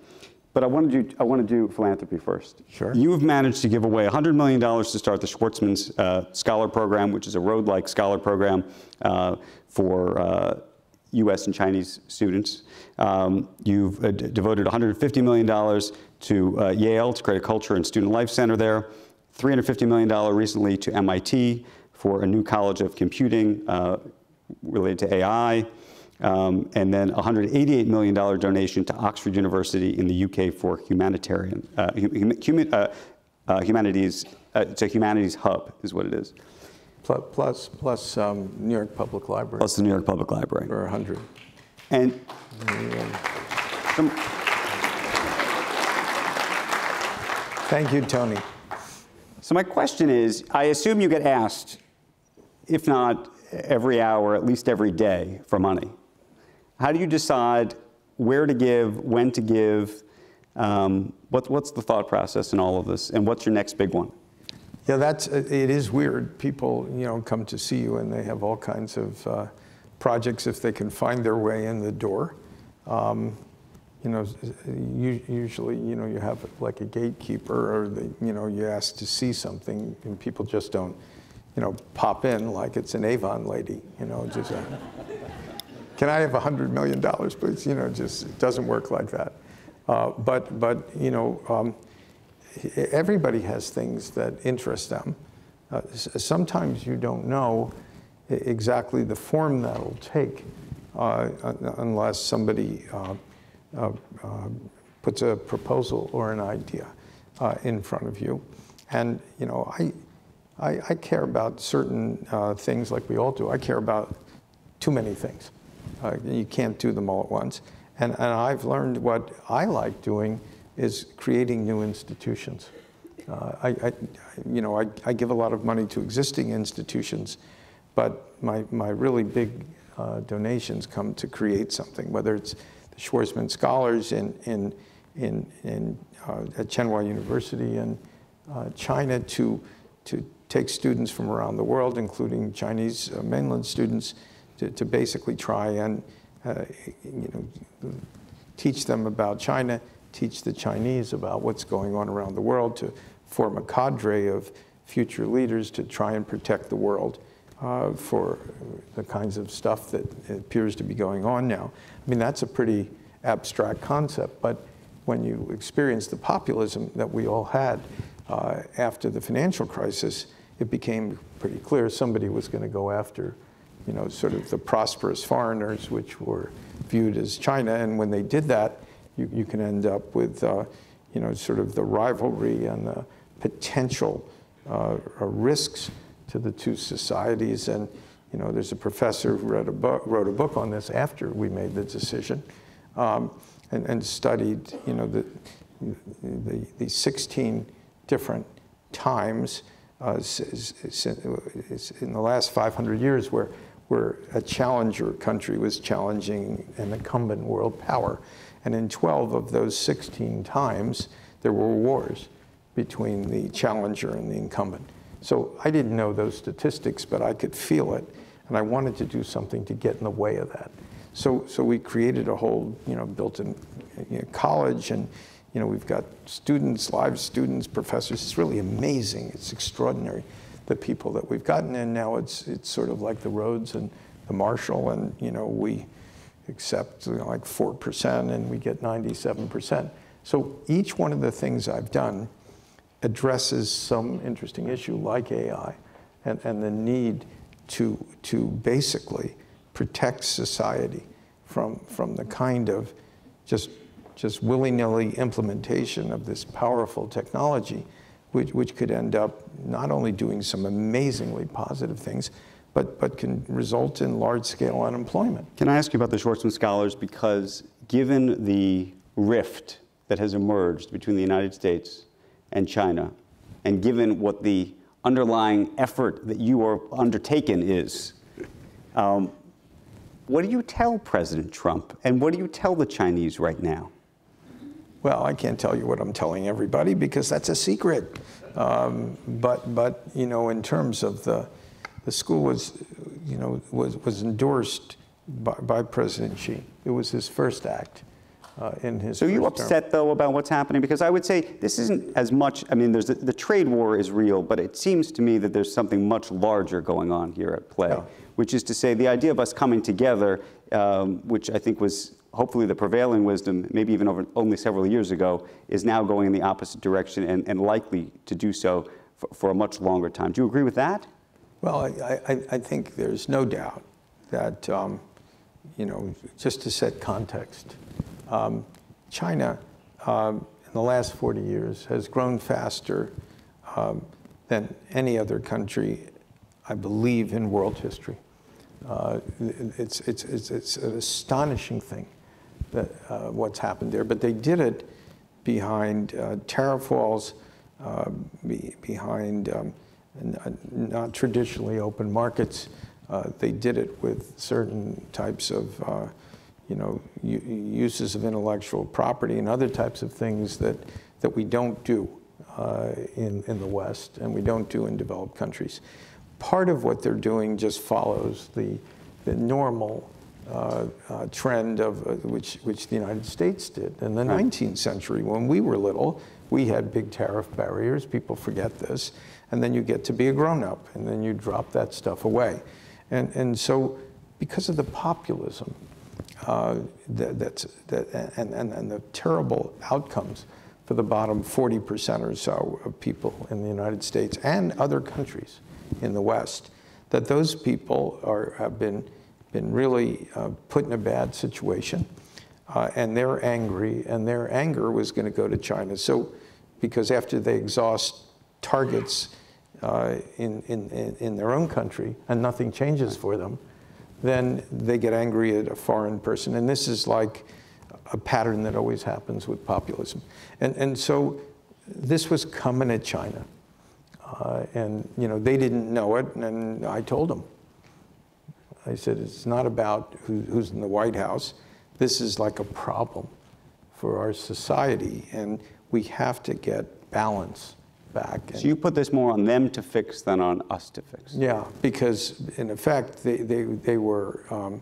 but I want to do I want to do philanthropy first. Sure. You have managed to give away $100 million to start the Schwarzman's uh, Scholar Program, which is a Rhodes-like scholar program uh, for U.S. Uh, and Chinese students. Um, you've uh, devoted $150 million to uh, Yale to create a culture and student life center there. $350 million recently to MIT for a new college of computing related to AI um, and then a $188 million donation to Oxford University in the UK for humanitarian, uh, hum, hum, uh, uh, humanities, uh, it's a humanities hub is what it is. Plus, plus, plus um, New York Public Library. Plus the New York Public Library. For 100. And some, Thank you, Tony. So my question is, I assume you get asked, if not every hour, at least every day, for money. How do you decide where to give, when to give? Um, what, what's the thought process in all of this, and what's your next big one? Yeah, that's it is weird. People, you know, come to see you and they have all kinds of uh, projects if they can find their way in the door. Um, you know, usually, you know, you have like a gatekeeper, or the, you know, you ask to see something, and people just don't, you know, pop in like it's an Avon lady, you know, just. A, can I have a $100 million, please? You know, just it doesn't work like that. Uh, but, but, you know, um, everybody has things that interest them. Uh, sometimes you don't know exactly the form that'll take uh, unless somebody uh, uh, uh, puts a proposal or an idea in front of you. And, you know, I, I, I care about certain things like we all do. I care about too many things. Uh, you can't do them all at once. And, and I've learned what I like doing is creating new institutions. Uh, I, I, you know, I, I, give a lot of money to existing institutions, but my, my really big uh, donations come to create something, whether it's Schwarzman Scholars in, in, in, in uh, at Tsinghua University in uh, China to, to take students from around the world, including Chinese uh, mainland students, to, to basically try and uh, you know, teach them about China, teach the Chinese about what's going on around the world, to form a cadre of future leaders to try and protect the world uh, for the kinds of stuff that appears to be going on now. I mean, that's a pretty abstract concept, but when you experience the populism that we all had uh, after the financial crisis, it became pretty clear somebody was going to go after you know, sort of the prosperous foreigners, which were viewed as China. And when they did that, you, you can end up with, uh, you know, sort of the rivalry and the potential uh, risks to the two societies. And, you know, there's a professor who a book, wrote a book on this after we made the decision. Um, and, and studied, you know, the, the, the 16 different times uh, in the last 500 years where, where a challenger country was challenging an incumbent world power. And in 12 of those 16 times, there were wars between the challenger and the incumbent. So I didn't know those statistics, but I could feel it, and I wanted to do something to get in the way of that. So, so we created a whole, you know, built-in you know, college, and you know, we've got students, live students, professors. It's really amazing. It's extraordinary, the people that we've gotten. And now it's it's sort of like the Rhodes and the Marshall, and you know, we accept you know, like four percent, and we get 97 percent. So each one of the things I've done addresses some interesting issue like AI and, and the need to, to basically protect society from, from the kind of just, just willy-nilly implementation of this powerful technology, which, which could end up not only doing some amazingly positive things, but, but can result in large-scale unemployment. Can I ask you about the Schwarzman Scholars? Because given the rift that has emerged between the United States and China, and given what the underlying effort that you are undertaken is, um, what do you tell President Trump, and what do you tell the Chinese right now? Well, I can't tell you what I'm telling everybody because that's a secret. Um, but, but you know, in terms of the, the school was, you know, was, was endorsed by, by President Xi. It was his first act uh, in his. So you upset term. though about what's happening because I would say this isn't as much. I mean, there's the, the, trade war is real, but it seems to me that there's something much larger going on here at play, yeah. which is to say the idea of us coming together, um, which I think was hopefully the prevailing wisdom, maybe even over only several years ago, is now going in the opposite direction and, and likely to do so for, for, a much longer time. Do you agree with that? Well, I, I, I think there's no doubt that, um, you know, just to set context, um, China, um, in the last 40 years, has grown faster um, than any other country, I believe, in world history. Uh, it's, it's, it's, it's, an astonishing thing that, uh, what's happened there, but they did it behind uh, tariff walls, uh, be, behind um, not traditionally open markets. Uh, they did it with certain types of uh, you know, uses of intellectual property and other types of things that, that we don't do uh, in, in the West and we don't do in developed countries. Part of what they're doing just follows the, the normal uh, uh, trend of uh, which, which the United States did in the right. 19th century. When we were little, we had big tariff barriers. People forget this. And then you get to be a grown up and then you drop that stuff away. And, and so because of the populism uh, that, that's, that, and, and, and the terrible outcomes for the bottom 40% or so of people in the United States and other countries in the West, that those people are, have been, been really uh, put in a bad situation. Uh, and they're angry, and their anger was going to go to China. So, because after they exhaust targets uh, in, in, in their own country and nothing changes for them, then they get angry at a foreign person. And this is like a pattern that always happens with populism. And, and so this was coming at China. Uh, and, you know, they didn't know it, and I told them. I said, it's not about who, who's in the White House. This is like a problem for our society, and we have to get balance back. So you put this more on them to fix than on us to fix? Yeah, because in effect, they, they, they were, um,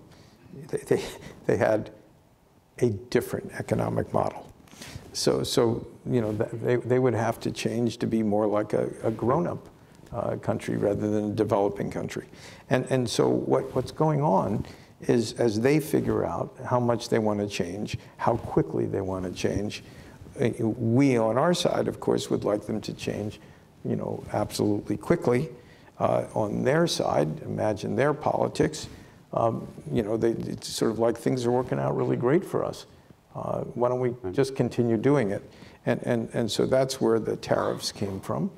they, they, they had a different economic model. So, so you know, they, they would have to change to be more like a, a grown-up uh, country rather than a developing country. And, and so what, what's going on is as they figure out how much they want to change, how quickly they want to change, we on our side, of course, would like them to change, you know, absolutely quickly. Uh, on their side, imagine their politics. Um, you know, they, it's sort of like things are working out really great for us. Uh, why don't we just continue doing it? And, and, and so that's where the tariffs came from.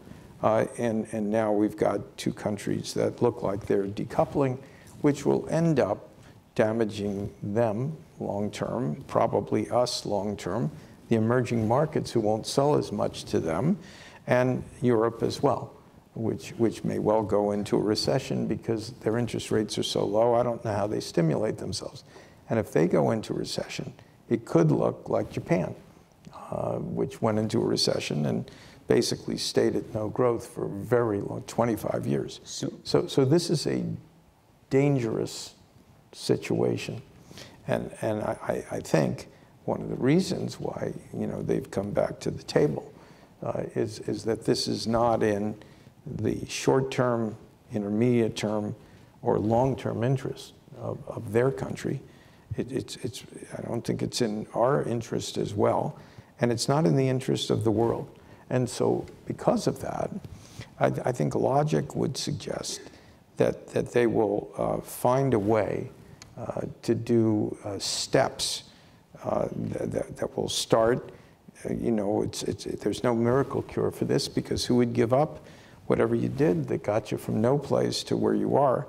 Uh, and, and now we've got two countries that look like they're decoupling, which will end up damaging them long term, probably us long term, the emerging markets who won't sell as much to them, and Europe as well, which, which may well go into a recession because their interest rates are so low. I don't know how they stimulate themselves. And if they go into recession, it could look like Japan, uh, which went into a recession and basically stayed at no growth for very long, 25 years. So, so, so this is a dangerous situation. And, and I, I think one of the reasons why you know, they've come back to the table uh, is, is that this is not in the short term, intermediate term, or long term interest of, of their country. It, it's, it's, I don't think it's in our interest as well, and it's not in the interest of the world. And so, because of that, I, I think logic would suggest that, that they will uh, find a way uh, to do uh, steps uh, that, that will start. Uh, you know, it's, it's, there's no miracle cure for this because who would give up whatever you did that got you from no place to where you are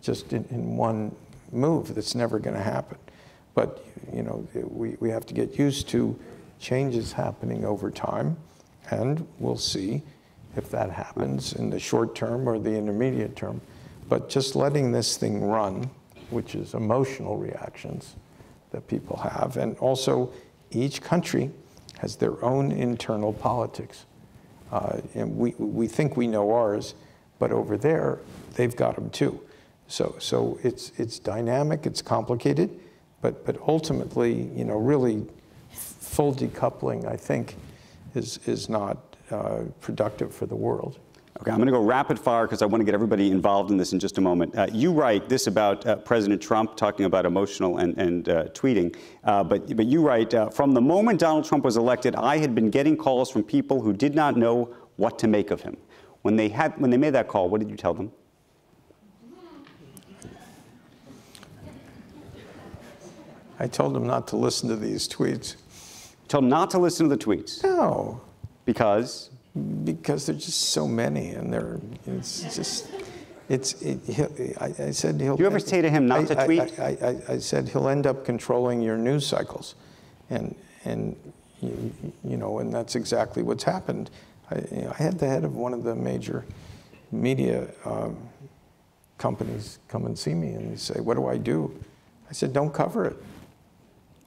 just in, in one move? That's never going to happen. But, you know, we, we have to get used to changes happening over time, and we'll see if that happens in the short term or the intermediate term. But just letting this thing run, which is emotional reactions that people have, and also each country has their own internal politics. Uh, and we, we think we know ours, but over there, they've got them too. So, so it's, it's dynamic, it's complicated, but, but ultimately, you know, really full decoupling, I think, is, is not uh, productive for the world. Okay, I'm going to go rapid fire because I want to get everybody involved in this in just a moment. Uh, you write this about uh, President Trump, talking about emotional and, and uh, tweeting, uh, but, but you write, uh, from the moment Donald Trump was elected, I had been getting calls from people who did not know what to make of him. When they, had, when they made that call, what did you tell them? I told them not to listen to these tweets. Told them not to listen to the tweets? No. Because? Because there's just so many, and they're it's just it's. It, I, I, said he'll. Do you ever say to him not I, to tweet? I, I, I, said he'll end up controlling your news cycles, and and you, you know, and that's exactly what's happened. I, you know, I had the head of one of the major media um, companies come and see me, and they say, "What do I do?" I said, "Don't cover it."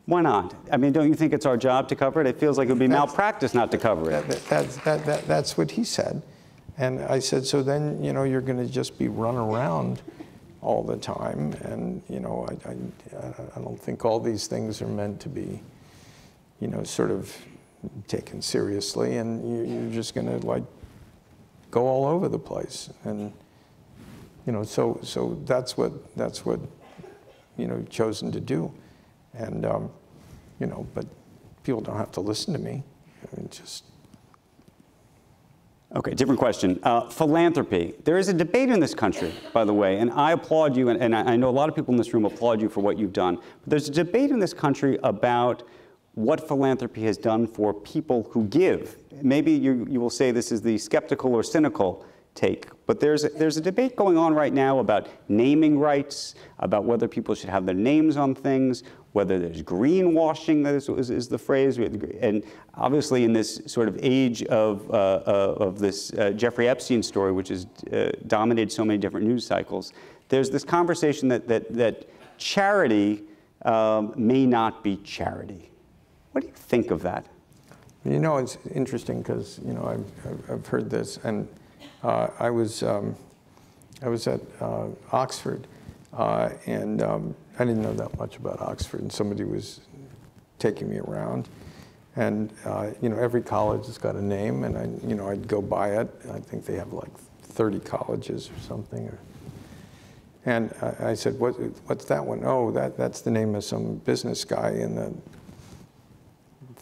Why not? I mean, don't you think it's our job to cover it? It feels like it would be that's, malpractice not to cover it. That, that, that, that, that's what he said. And I said, so then, you know, you're going to just be run around all the time. And, you know, I, I, I don't think all these things are meant to be, you know, sort of taken seriously. And you, you're just going to, like, go all over the place. And, you know, so, so that's what, that's what, you know, chosen to do. And, um, you know, but people don't have to listen to me. I mean, just. Okay, different question. Uh, philanthropy. There is a debate in this country, by the way, and I applaud you, and, and I know a lot of people in this room applaud you for what you've done. But there's a debate in this country about what philanthropy has done for people who give. Maybe you, you will say this is the skeptical or cynical take. But there's a, there's a debate going on right now about naming rights, about whether people should have their names on things, whether there's greenwashing, that is, is, is the phrase. And obviously, in this sort of age of, uh, uh, of this uh, Jeffrey Epstein story, which has uh, dominated so many different news cycles, there's this conversation that, that, that charity um, may not be charity. What do you think of that? You know, it's interesting because, you know, I've, I've heard this, and uh, I was um, I was at Oxford, and um, I didn't know that much about Oxford, and somebody was taking me around, and uh, you know every college has got a name, and I you know I'd go by it. I think they have like 30 colleges or something. Or, and I, I said, what, "What's that one? Oh, that that's the name of some business guy in the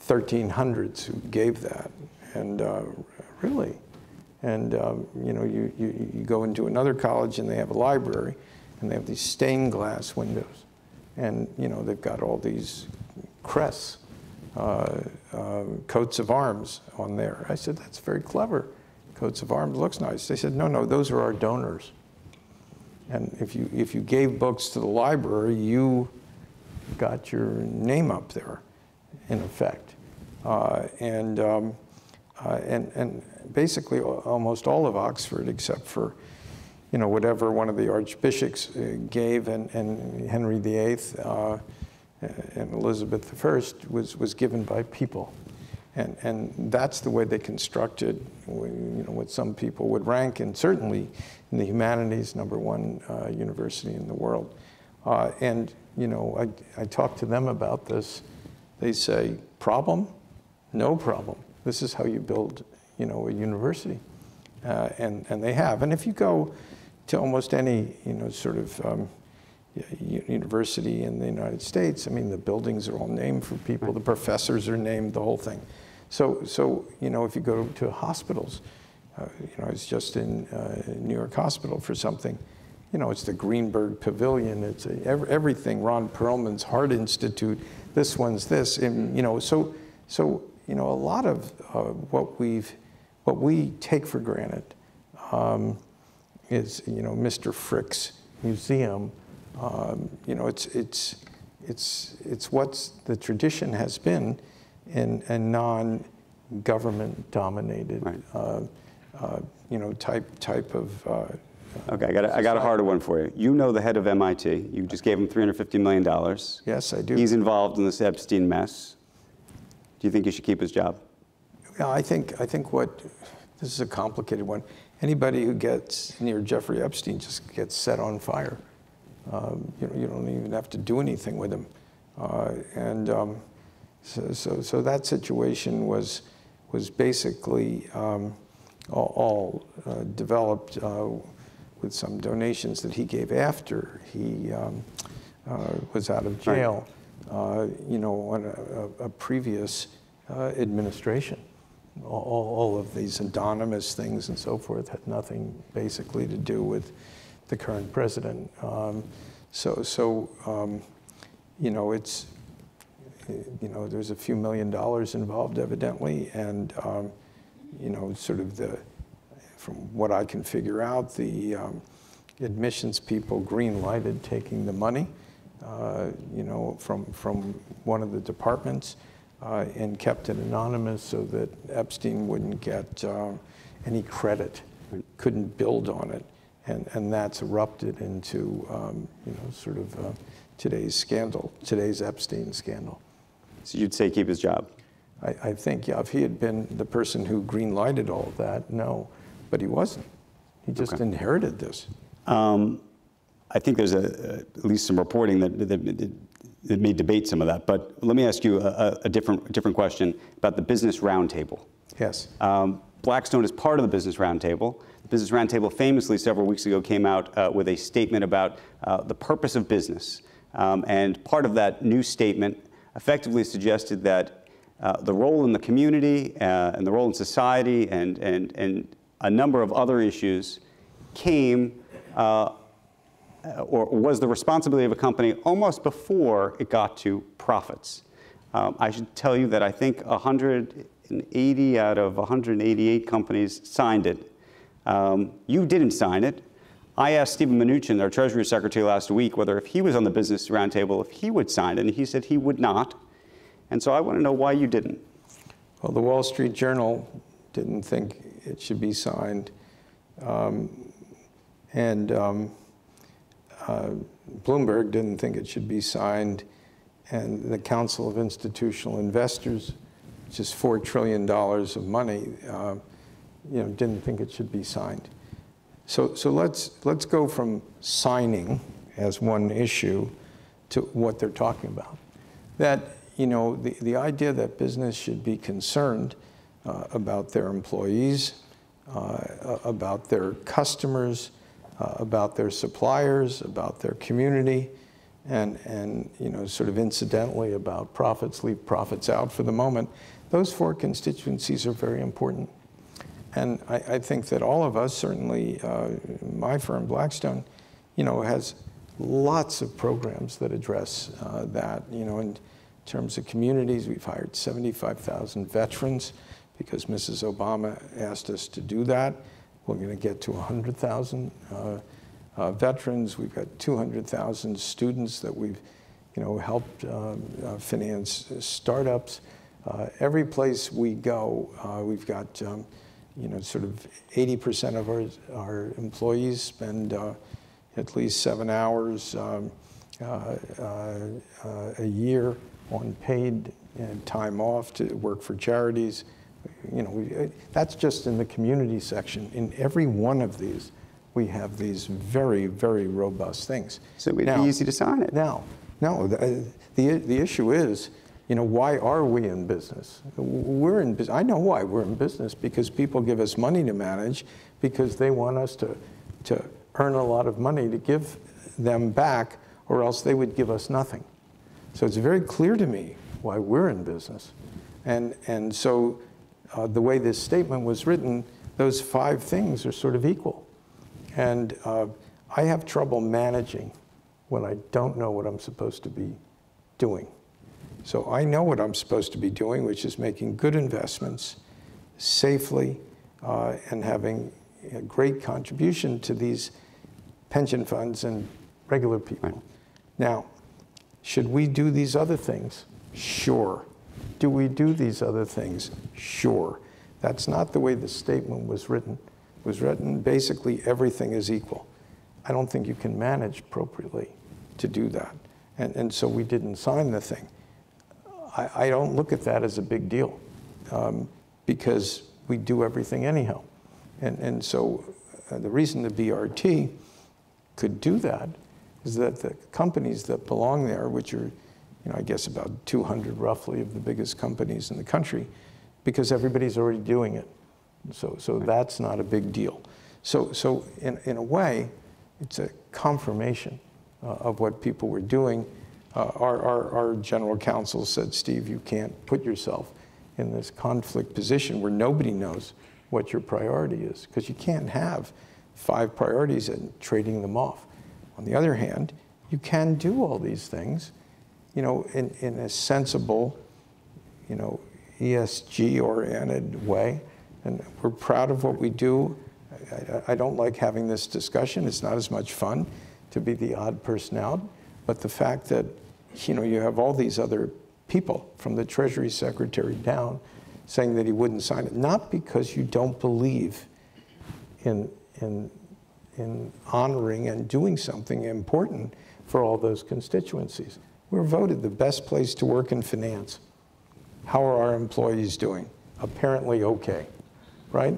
1300s who gave that." And uh, really. And um, you know, you, you, you go into another college and they have a library, and they have these stained glass windows, and you know they've got all these crests, uh, uh, coats of arms on there. I said, that's very clever. Coats of arms looks nice. They said, no, no, those are our donors. And if you, if you gave books to the library, you got your name up there, in effect. Uh, and, um, uh, and, and basically almost all of Oxford, except for you know, whatever one of the archbishops uh, gave, and, and Henry VIII uh, and Elizabeth I was, was given by people. And, and that's the way they constructed you know, what some people would rank, and certainly in the humanities, number one uh, university in the world. Uh, and you know, I, I talk to them about this. They say, problem? No problem. This is how you build, you know, a university. Uh, and, and they have. And if you go to almost any, you know, sort of um, university in the United States, I mean, the buildings are all named for people, the professors are named, the whole thing. So, so you know, if you go to hospitals, uh, you know, I was just in uh, New York Hospital for something, you know, it's the Greenberg Pavilion, it's a, everything, Ron Perelman's Heart Institute, this one's this, and, you know, so, so, you know, a lot of uh, what we've, what we take for granted um, is, you know, Mr. Frick's museum, um, you know, it's, it's, it's, it's what the tradition has been in a non-government dominated, right. uh, uh, you know, type, type of uh, Okay, I got, a, I got a harder one for you. You know the head of MIT. You just gave him $350 million. Yes, I do. He's involved in this Epstein mess. Do you think he should keep his job? Yeah, I think, I think what, this is a complicated one. Anybody who gets near Jeffrey Epstein just gets set on fire. Um, you, know, you don't even have to do anything with him. Uh, and um, so, so, so, that situation was, was basically um, all, all uh, developed uh, with some donations that he gave after he um, uh, was out of jail, uh, you know, on a, a previous uh, administration. All, all, of these anonymous things and so forth had nothing basically to do with the current president. Um, so, so um, you know, it's, you know, there's a few million dollars involved evidently, and, um, you know, sort of the, from what I can figure out, the um, admissions people green lighted taking the money, uh, you know, from, from one of the departments uh, and kept it anonymous so that Epstein wouldn't get uh, any credit, couldn't build on it. And, and that's erupted into, um, you know, sort of uh, today's scandal, today's Epstein scandal. So you'd say keep his job? I, I think, yeah, if he had been the person who green lighted all of that, no but he wasn't. He just okay. inherited this. Um, I think there's a, at least some reporting that, that, that, may debate some of that. But let me ask you a, a different, different question about the Business Roundtable. Yes. Um, Blackstone is part of the Business Roundtable. The Business Roundtable famously several weeks ago came out uh, with a statement about uh, the purpose of business. Um, and part of that new statement effectively suggested that uh, the role in the community uh, and the role in society and, and, and a number of other issues came uh, or was the responsibility of a company almost before it got to profits. Um, I should tell you that I think 180 out of 188 companies signed it. Um, you didn't sign it. I asked Steven Mnuchin, our Treasury Secretary last week, whether if he was on the Business Roundtable, if he would sign it, and he said he would not. And so I want to know why you didn't. Well, the Wall Street Journal didn't think it should be signed. Um, and um, uh, Bloomberg didn't think it should be signed. And the Council of Institutional Investors, which is $4 trillion of money, uh, you know, didn't think it should be signed. So, so let's, let's go from signing as one issue to what they're talking about. That, you know, the, the idea that business should be concerned uh, about their employees, uh, about their customers, uh, about their suppliers, about their community, and, and you know, sort of incidentally about profits, leave profits out for the moment. Those four constituencies are very important. And I, I think that all of us, certainly uh, my firm, Blackstone, you know, has lots of programs that address uh, that. You know, in terms of communities, we've hired 75,000 veterans because Mrs. Obama asked us to do that. We're going to get to 100,000 uh, uh, veterans. We've got 200,000 students that we've, you know, helped um, uh, finance startups. Uh, every place we go, uh, we've got, um, you know, sort of 80% of our, our employees spend uh, at least seven hours um, uh, a year on paid time off to work for charities. You know, uh, that's just in the community section. In every one of these, we have these very, very robust things. So it'd now, be easy to sign it. Now, no, the, uh, the, the issue is, you know, why are we in business? We're in business. I know why we're in business because people give us money to manage because they want us to, to earn a lot of money to give them back or else they would give us nothing. So it's very clear to me why we're in business. And, and so uh, the way this statement was written, those five things are sort of equal. And uh, I have trouble managing when I don't know what I'm supposed to be doing. So I know what I'm supposed to be doing, which is making good investments safely uh, and having a great contribution to these pension funds and regular people. Right. Now, should we do these other things? Sure. Do we do these other things? Sure. That's not the way the statement was written. It was written basically everything is equal. I don't think you can manage appropriately to do that. And, and so we didn't sign the thing. I, I don't look at that as a big deal um, because we do everything anyhow. And, and so uh, the reason the BRT could do that is that the companies that belong there, which are you know, I guess about 200 roughly of the biggest companies in the country, because everybody's already doing it. So, so that's not a big deal. So, so in, in a way, it's a confirmation uh, of what people were doing. Uh, our, our, our general counsel said, Steve, you can't put yourself in this conflict position where nobody knows what your priority is, because you can't have five priorities and trading them off. On the other hand, you can do all these things you know, in, in a sensible, you know, ESG-oriented way. And we're proud of what we do. I, I, don't like having this discussion. It's not as much fun to be the odd person out. But the fact that, you know, you have all these other people from the Treasury Secretary down saying that he wouldn't sign it, not because you don't believe in, in, in honoring and doing something important for all those constituencies. We're voted the best place to work in finance. How are our employees doing? Apparently okay, right?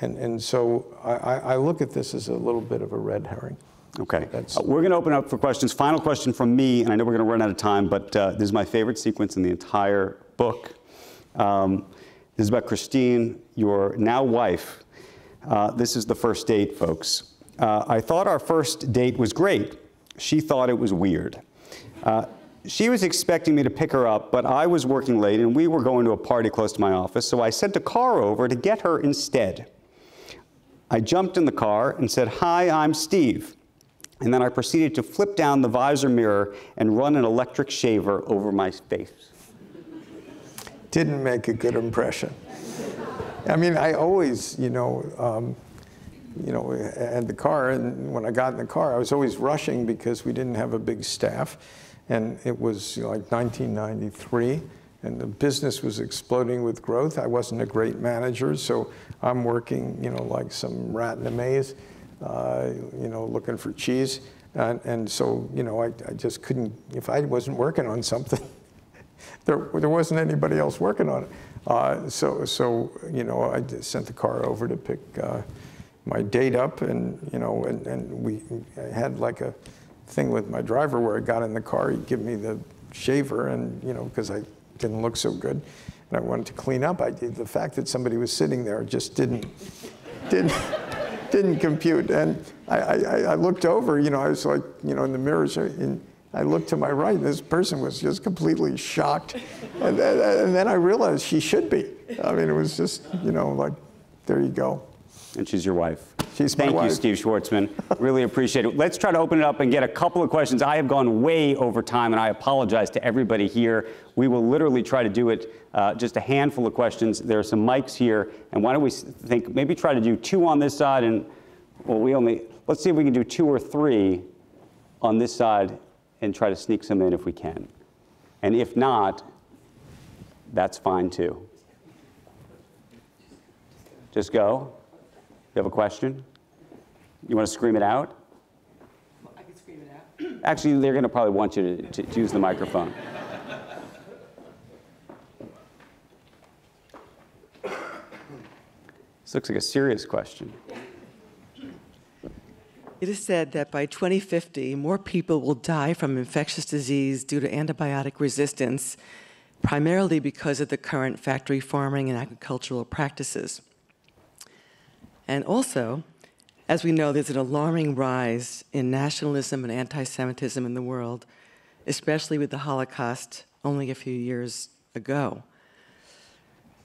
And, and so I, I look at this as a little bit of a red herring. Okay. Uh, we're going to open up for questions. Final question from me, and I know we're going to run out of time, but uh, this is my favorite sequence in the entire book. Um, this is about Christine, your now wife. Uh, this is the first date, folks. Uh, I thought our first date was great. She thought it was weird. She was expecting me to pick her up, but I was working late and we were going to a party close to my office, so I sent a car over to get her instead. I jumped in the car and said, Hi, I'm Steve. And then I proceeded to flip down the visor mirror and run an electric shaver over my face. Didn't make a good impression. I mean, I always, you know, um, you know, had the car, and when I got in the car, I was always rushing because we didn't have a big staff and it was you know, like 1993 and the business was exploding with growth. I wasn't a great manager, so I'm working, you know, like some rat in a maze, uh, you know, looking for cheese. And, and so, you know, I, I, just couldn't, if I wasn't working on something, there, there wasn't anybody else working on it. Uh, so, so, you know, I sent the car over to pick uh, my date up and, you know, and, and we had like a, thing with my driver where I got in the car, he'd give me the shaver, and you know, because I didn't look so good, and I wanted to clean up. I did the fact that somebody was sitting there just didn't didn't didn't compute. And I, I, I, looked over, you know, I was like, you know, in the mirrors, and I looked to my right, and this person was just completely shocked. And, and then I realized she should be. I mean, it was just, you know, like, there you go. And she's your wife. She's Thank you, Steve Schwarzman. really appreciate it. Let's try to open it up and get a couple of questions. I have gone way over time, and I apologize to everybody here. We will literally try to do it uh, just a handful of questions. There are some mics here, and why don't we think maybe try to do two on this side and Well, we only, let's see if we can do two or three on this side and try to sneak some in if we can. And if not, that's fine too. Just go. You have a question? You want to scream it out? I can scream it out. Actually, they're going to probably want you to, to, to use the microphone. This looks like a serious question. It is said that by 2050, more people will die from infectious disease due to antibiotic resistance, primarily because of the current factory farming and agricultural practices. And also, as we know, there's an alarming rise in nationalism and anti Semitism in the world, especially with the Holocaust only a few years ago.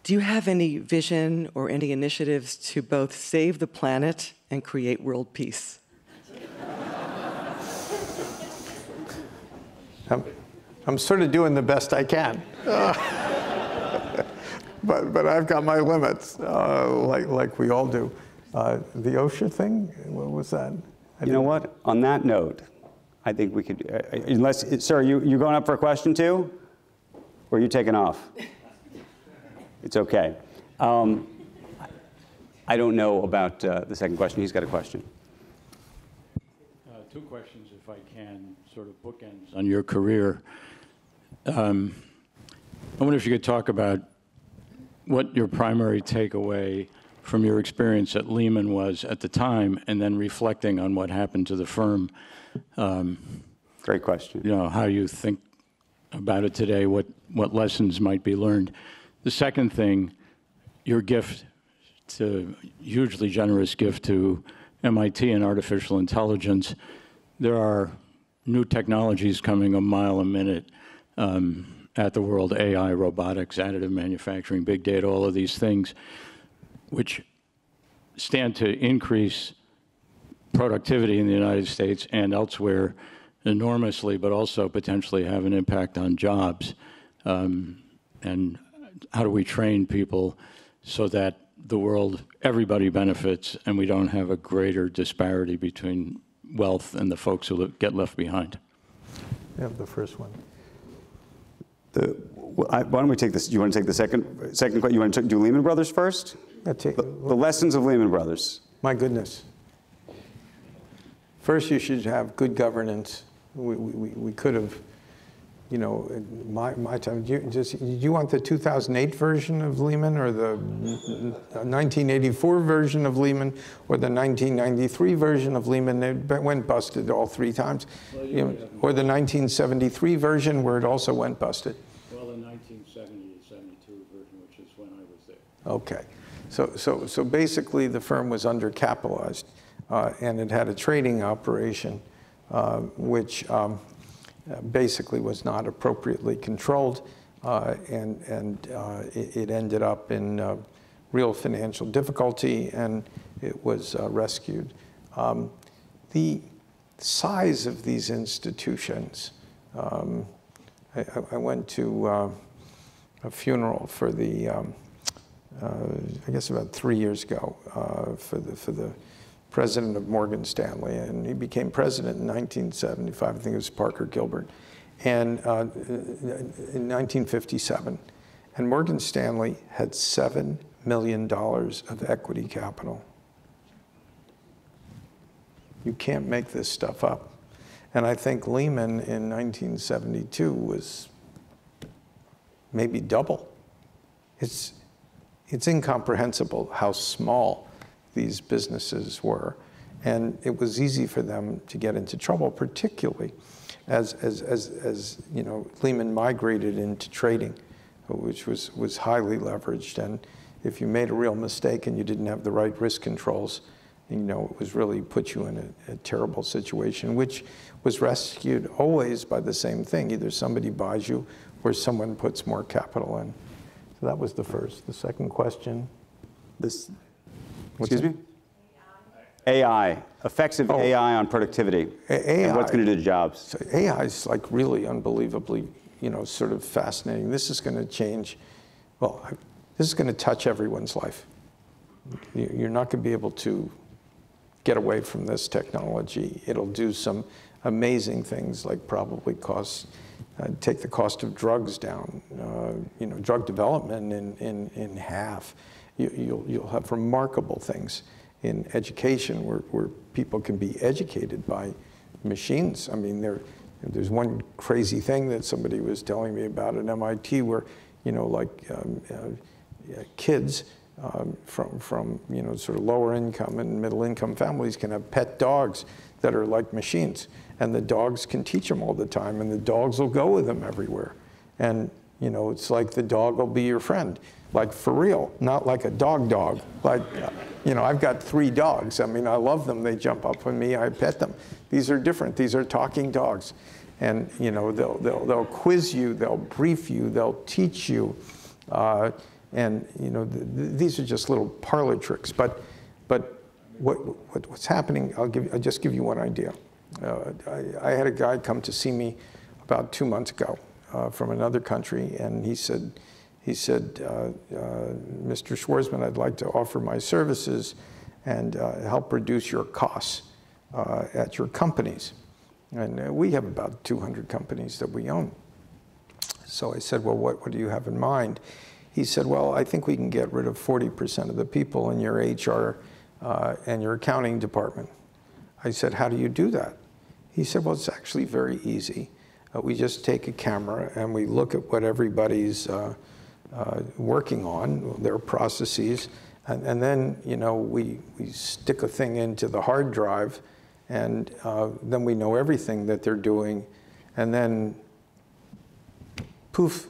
Do you have any vision or any initiatives to both save the planet and create world peace? I'm, I'm sort of doing the best I can. but, but I've got my limits, uh, like, like we all do. Uh, the OSHA thing, what was that? I You know what? On that note, I think we could, uh, uh, unless, sir, you, you going up for a question too? Or are you taking off? It's okay. Um, I don't know about uh, the second question. He's got a question. Uh, Two questions, if I can, sort of bookends on your career. Um, I wonder if you could talk about what your primary takeaway from your experience at Lehman was at the time, and then reflecting on what happened to the firm. Great question. You know, how you think about it today, what, what lessons might be learned. The second thing, your gift to, hugely generous gift to MIT and artificial intelligence. There are new technologies coming a mile a minute um, at the world, AI, robotics, additive manufacturing, big data, all of these things, which stand to increase productivity in the United States and elsewhere enormously, but also potentially have an impact on jobs. Um, and how do we train people so that the world, everybody benefits, and we don't have a greater disparity between wealth and the folks who get left behind? Yeah, the first one. The, well, I- why don't we take this? Do you want to take the second, second question? You want to do Lehman Brothers first? That's it. The, the lessons of Lehman Brothers. My goodness. First, you should have good governance. We, we, we could have, you know, my, my time, do you, just, do you want the 2008 version of Lehman or the 1984 version of Lehman or the 1993 version of Lehman? It went busted all three times. You know, or the 1973 version where it also went busted. Well, the 1970 to 72 version, which is when I was there. Okay. So, so, so basically, the firm was undercapitalized, uh, and it had a trading operation, uh, which um, basically was not appropriately controlled, uh, and, and uh, it, it ended up in uh, real financial difficulty, and it was uh, rescued. Um, the size of these institutions, um, I, I- went to a funeral for the um, I guess about three years ago, uh, for the for the president of Morgan Stanley, and he became president in 1975. I think it was Parker Gilbert, and uh, in 1957, and Morgan Stanley had seven million dollars of equity capital. You can't make this stuff up, and I think Lehman in 1972 was maybe double. It's it's incomprehensible how small these businesses were. And it was easy for them to get into trouble, particularly as, as, as, as you know, Lehman migrated into trading, which was, was highly leveraged. And if you made a real mistake and you didn't have the right risk controls, you know, it was really put you in a, a terrible situation, which was rescued always by the same thing. Either somebody buys you or someone puts more capital in. So that was the first. The second question. This, What's excuse that? me? AI, effects of Oh. AI on productivity. A- And what's going to do to jobs? So AI is like really unbelievably, you know, sort of fascinating. This is going to change. Well, this is going to touch everyone's life. You- You're not going to be able to get away from this technology. It'll do some amazing things, like probably cost, uh, take the cost of drugs down, uh, you know, drug development in, in, in half. You, you'll, you'll have remarkable things in education where, where people can be educated by machines. I mean, there, there's one crazy thing that somebody was telling me about at MIT where, you know, like um, uh, kids um, from, from, you know, sort of lower income and middle income families can have pet dogs that are like machines. And the dogs can teach them all the time, and the dogs will go with them everywhere. And, you know, it's like the dog will be your friend, like for real, not like a dog dog. Like, you know, I've got three dogs. I mean, I love them. They jump up on me, I pet them. These are different. These are talking dogs. And, you know, they'll, they'll, they'll quiz you, they'll brief you, they'll teach you. Uh, and, you know, th th these are just little parlor tricks. But, but what, what, what's happening, I'll, give, I'll just give you one idea. Uh, I, I, had a guy come to see me about two months ago uh, from another country, and he said, he said, uh, uh Mr. Schwarzman, I'd like to offer my services and uh, help reduce your costs uh, at your companies. And we have about 200 companies that we own. So I said, well, what, what do you have in mind? He said, well, I think we can get rid of 40% of the people in your HR and your accounting department. I said, how do you do that? He said, well, it's actually very easy. Uh, we just take a camera and we look at what everybody's uh, uh, working on, their processes, and, and, then, you know, we, we stick a thing into the hard drive and uh, then we know everything that they're doing. And then, poof,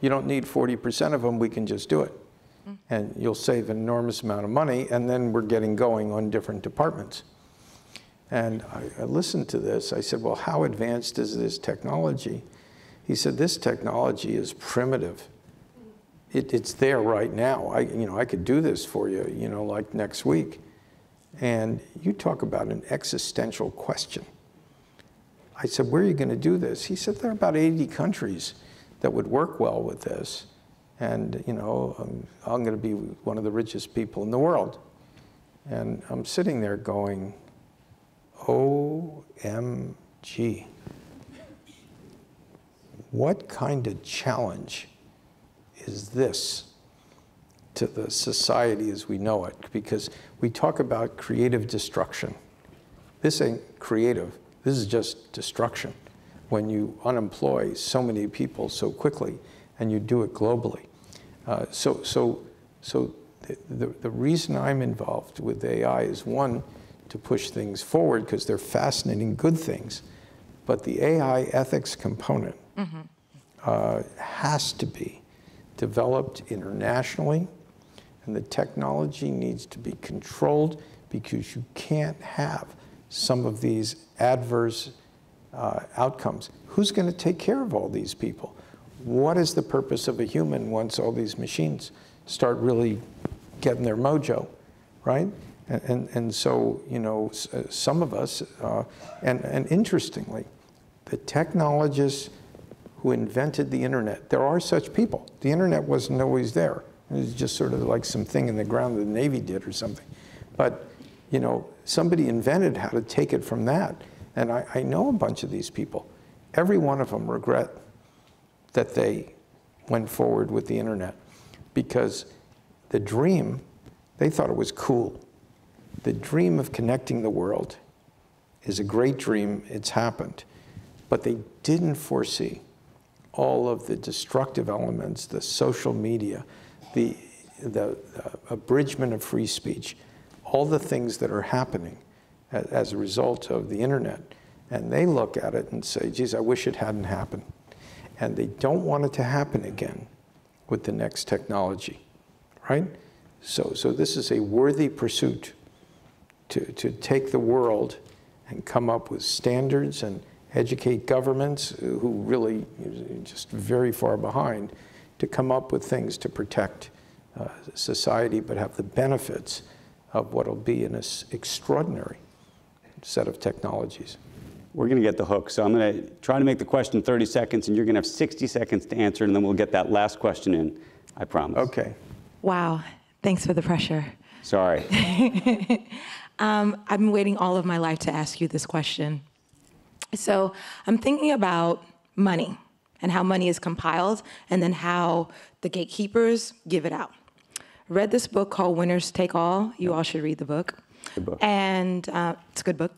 you don't need 40% of them, we can just do it. Mm. And you'll save an enormous amount of money, and then we're getting going on different departments. And I, I, listened to this. I said, Well, how advanced is this technology? He said, This technology is primitive. It, it's there right now. I, you know, I could do this for you, you know, like next week. And you talk about an existential question. I said, Where are you going to do this? He said, There are about 80 countries that would work well with this. And, you know, um, I'm, I'm going to be one of the richest people in the world. And I'm sitting there going, OMG. What kind of challenge is this to the society as we know it? Because we talk about creative destruction. This ain't creative, this is just destruction when you unemploy so many people so quickly and you do it globally. Uh, so, so, so the, the, the reason I'm involved with AI is one, to push things forward because they're fascinating, good things. But the AI ethics component mm-hmm. uh, has to be developed internationally, and the technology needs to be controlled because you can't have some of these adverse uh, outcomes. Who's going to take care of all these people? What is the purpose of a human once all these machines start really getting their mojo, right? And, and, and so, you know, uh, some of us, uh, and, and interestingly, the technologists who invented the internet, there are such people. The internet wasn't always there. It was just sort of like some thing in the ground that the Navy did or something. But, you know, somebody invented how to take it from that. And I, I know a bunch of these people. Every one of them regret that they went forward with the internet because the dream, they thought it was cool the dream of connecting the world is a great dream, it's happened. But they didn't foresee all of the destructive elements, the social media, the, the, uh, abridgment of free speech, all the things that are happening as, as a result of the internet. And they look at it and say, geez, I wish it hadn't happened. And they don't want it to happen again with the next technology, right? So, so this is a worthy pursuit to, to take the world and come up with standards and educate governments who really just very far behind to come up with things to protect uh, society but have the benefits of what will be an extraordinary set of technologies. We're going to get the hook. So I'm going to try to make the question 30 seconds, and you're going to have 60 seconds to answer, and then we'll get that last question in. I promise. Okay. Wow. Thanks for the pressure. Sorry. Um, I've been waiting all of my life to ask you this question. So I'm thinking about money and how money is compiled and then how the gatekeepers give it out. Read this book called Winners Take All. You all should read the book. Good book. And uh, it's a good book.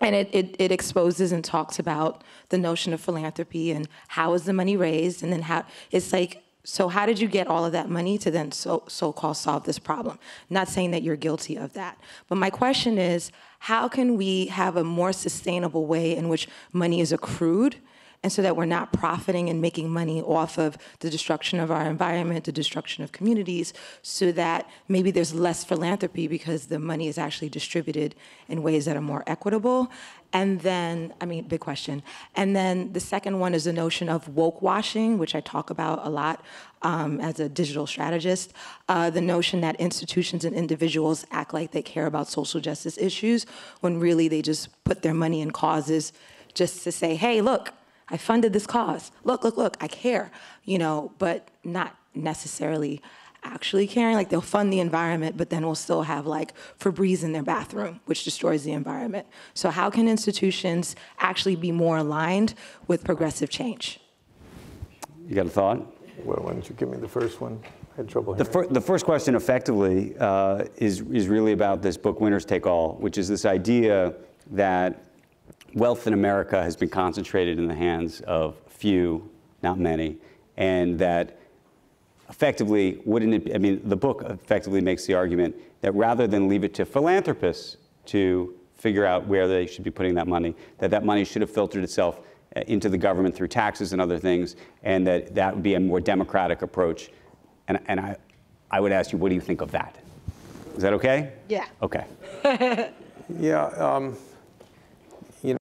And it, it, it exposes and talks about the notion of philanthropy and how is the money raised, and then how it's like, so how did you get all of that money to then so so called solve this problem? Not saying that you're guilty of that, but my question is, how can we have a more sustainable way in which money is accrued? and so that we're not profiting and making money off of the destruction of our environment, the destruction of communities, so that maybe there's less philanthropy because the money is actually distributed in ways that are more equitable. And then, I mean, big question. And then the second one is the notion of woke washing, which I talk about a lot um, as a digital strategist. Uh, the notion that institutions and individuals act like they care about social justice issues when really they just put their money in causes just to say, hey, look, I funded this cause. Look, look, look, I care, you know, but not necessarily actually caring. Like they'll fund the environment, but then we'll still have like Febreze in their bathroom, which destroys the environment. So how can institutions actually be more aligned with progressive change? You got a thought? Well, why don't you give me the first one? I had trouble The, fir- the first question, effectively, uh, is, is really about this book, Winners Take All, which is this idea that wealth in America has been concentrated in the hands of few, not many, and that effectively, wouldn't it I mean, the book effectively makes the argument that rather than leave it to philanthropists to figure out where they should be putting that money, that that money should have filtered itself uh, into the government through taxes and other things, and that that would be a more democratic approach. And, and I, I would ask you, what do you think of that? Is that okay? Yeah. Okay. Yeah, um, you know,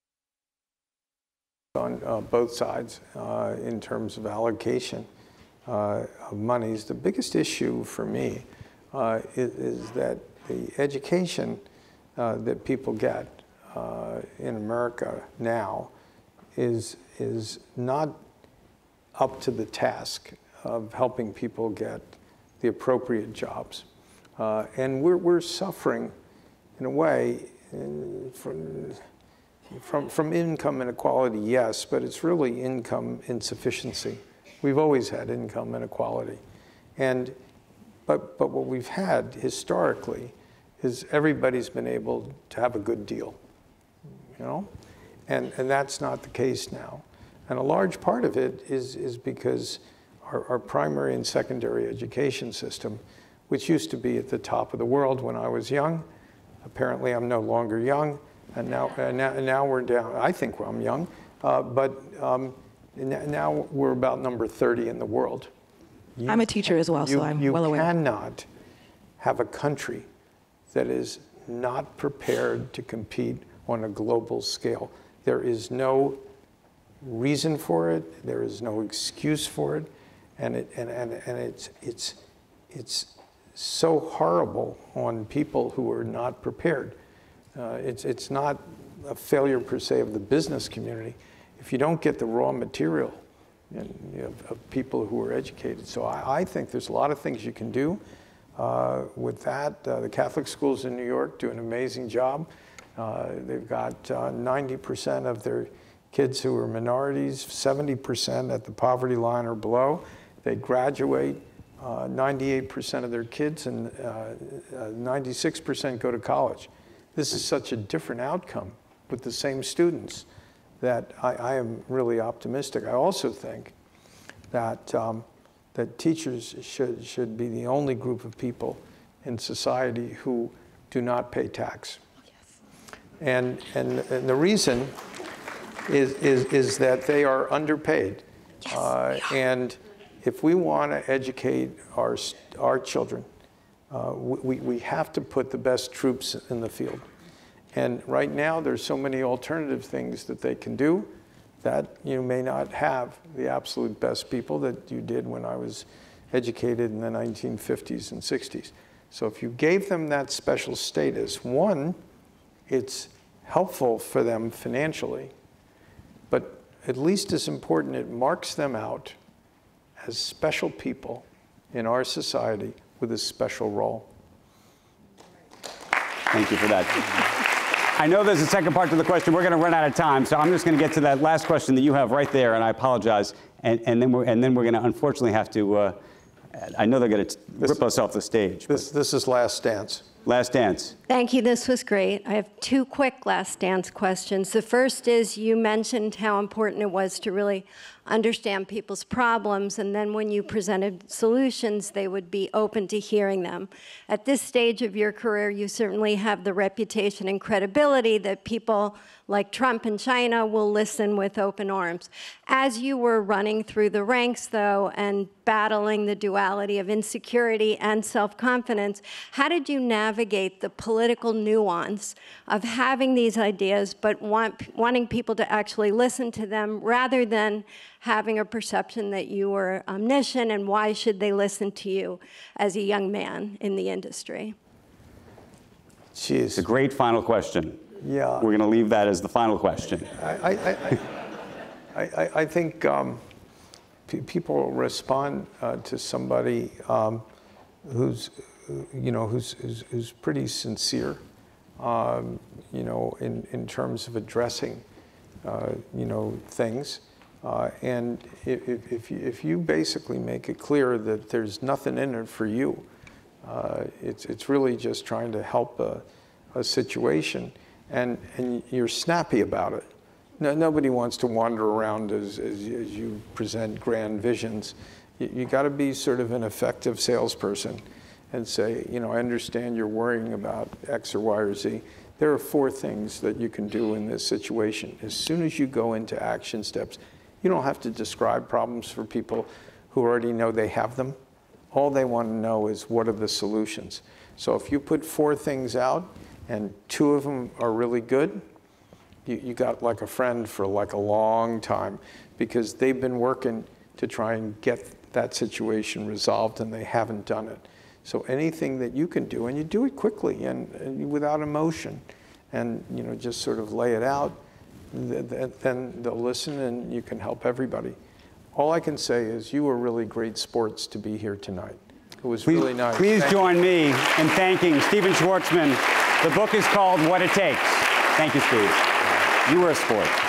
on uh, both sides uh, in terms of allocation of monies. The biggest issue for me uh, is, is that the education uh, that people get uh, in America now is is not up to the task of helping people get the appropriate jobs. Uh, and we're, we're suffering, in a way, in- from, from, from income inequality, yes, but it's really income insufficiency. We've always had income inequality. And, but, but what we've had historically is everybody's been able to have a good deal you know? And, and that's not the case now. And a large part of it is, is because our, our primary and secondary education system, which used to be at the top of the world when I was young, apparently I'm no longer young, and now, and now, and now we're down, I think I'm young, uh, but um, now we're about number 30 in the world. You- I'm a teacher as well, so you, I'm well aware. You cannot have a country that is not prepared to compete on a global scale. There is no reason for it. There is no excuse for it, and it and, and, and it's it's it's so horrible on people who are not prepared. Uh, it's it's not a failure per se of the business community. If you don't get the raw material and, you know, of people who are educated, so I, I think there's a lot of things you can do. Uh, with that, uh, the Catholic schools in New York do an amazing job. Uh, they've got uh, 90% of their kids who are minorities, 70% at the poverty line or below. They graduate, uh, 98% of their kids, and uh, uh, 96% go to college. This is such a different outcome with the same students that I, I am really optimistic. I also think that, um, that teachers should, should be the only group of people in society who do not pay tax. Yes. And, and, and the reason is, is, is that they are underpaid. Uh, and if we want to educate our, our children, uh, we, we have to put the best troops in the field. And right now, there's so many alternative things that they can do that you may not have the absolute best people that you did when I was educated in the 1950s and 60s. So if you gave them that special status, one, it's helpful for them financially, but at least as important, it marks them out as special people in our society with a special role. Thank you for that. I know there's a second part to the question. We're going to run out of time, so I'm just going to get to that last question that you have right there, and I apologize. And, and then we're and then we're going to unfortunately have to. Uh, I know they're going to rip us off the stage. but This, this is Last Dance. last dance. Thank you. This was great. I have two quick last dance questions. The first is you mentioned how important it was to really understand people's problems, and then when you presented solutions, they would be open to hearing them. At this stage of your career, you certainly have the reputation and credibility that people like Trump and China will listen with open arms. As you were running through the ranks, though, and battling the duality of insecurity and self confidence, how did you navigate the political nuance of having these ideas but want, wanting people to actually listen to them rather than having a perception that you were omniscient and why should they listen to you as a young man in the industry? It's a great final question. Yeah. We're going to leave that as the final question. I, I, I, I, I- I think um, pe- people respond uh, to somebody um, who's, uh, you know, who's, who's, who's pretty sincere, um, you know, in, in terms of addressing, uh, you know, things. Uh, and if, if, if, you, basically make it clear that there's nothing in it for you, uh, it's, it's really just trying to help a, a situation, and, and you're snappy about it. No, nobody wants to wander around as, as, you- as you present grand visions. You, you got to be sort of an effective salesperson and say, you know, I understand you're worrying about X or Y or Z. There are four things that you can do in this situation. As soon as you go into action steps, you don't have to describe problems for people who already know they have them. All they want to know is what are the solutions. So if you put four things out and two of them are really good, you, you got like a friend for like a long time because they've been working to try and get that situation resolved and they haven't done it. So anything that you can do, and you do it quickly and, and without emotion, and you know just sort of lay it out, then they'll listen and you can help everybody. All I can say is you were really great sports to be here tonight. It was Please, really nice. please Thank you. join me in thanking Stephen Schwarzman. The book is called What It Takes. Thank you, Steve. You were a sport.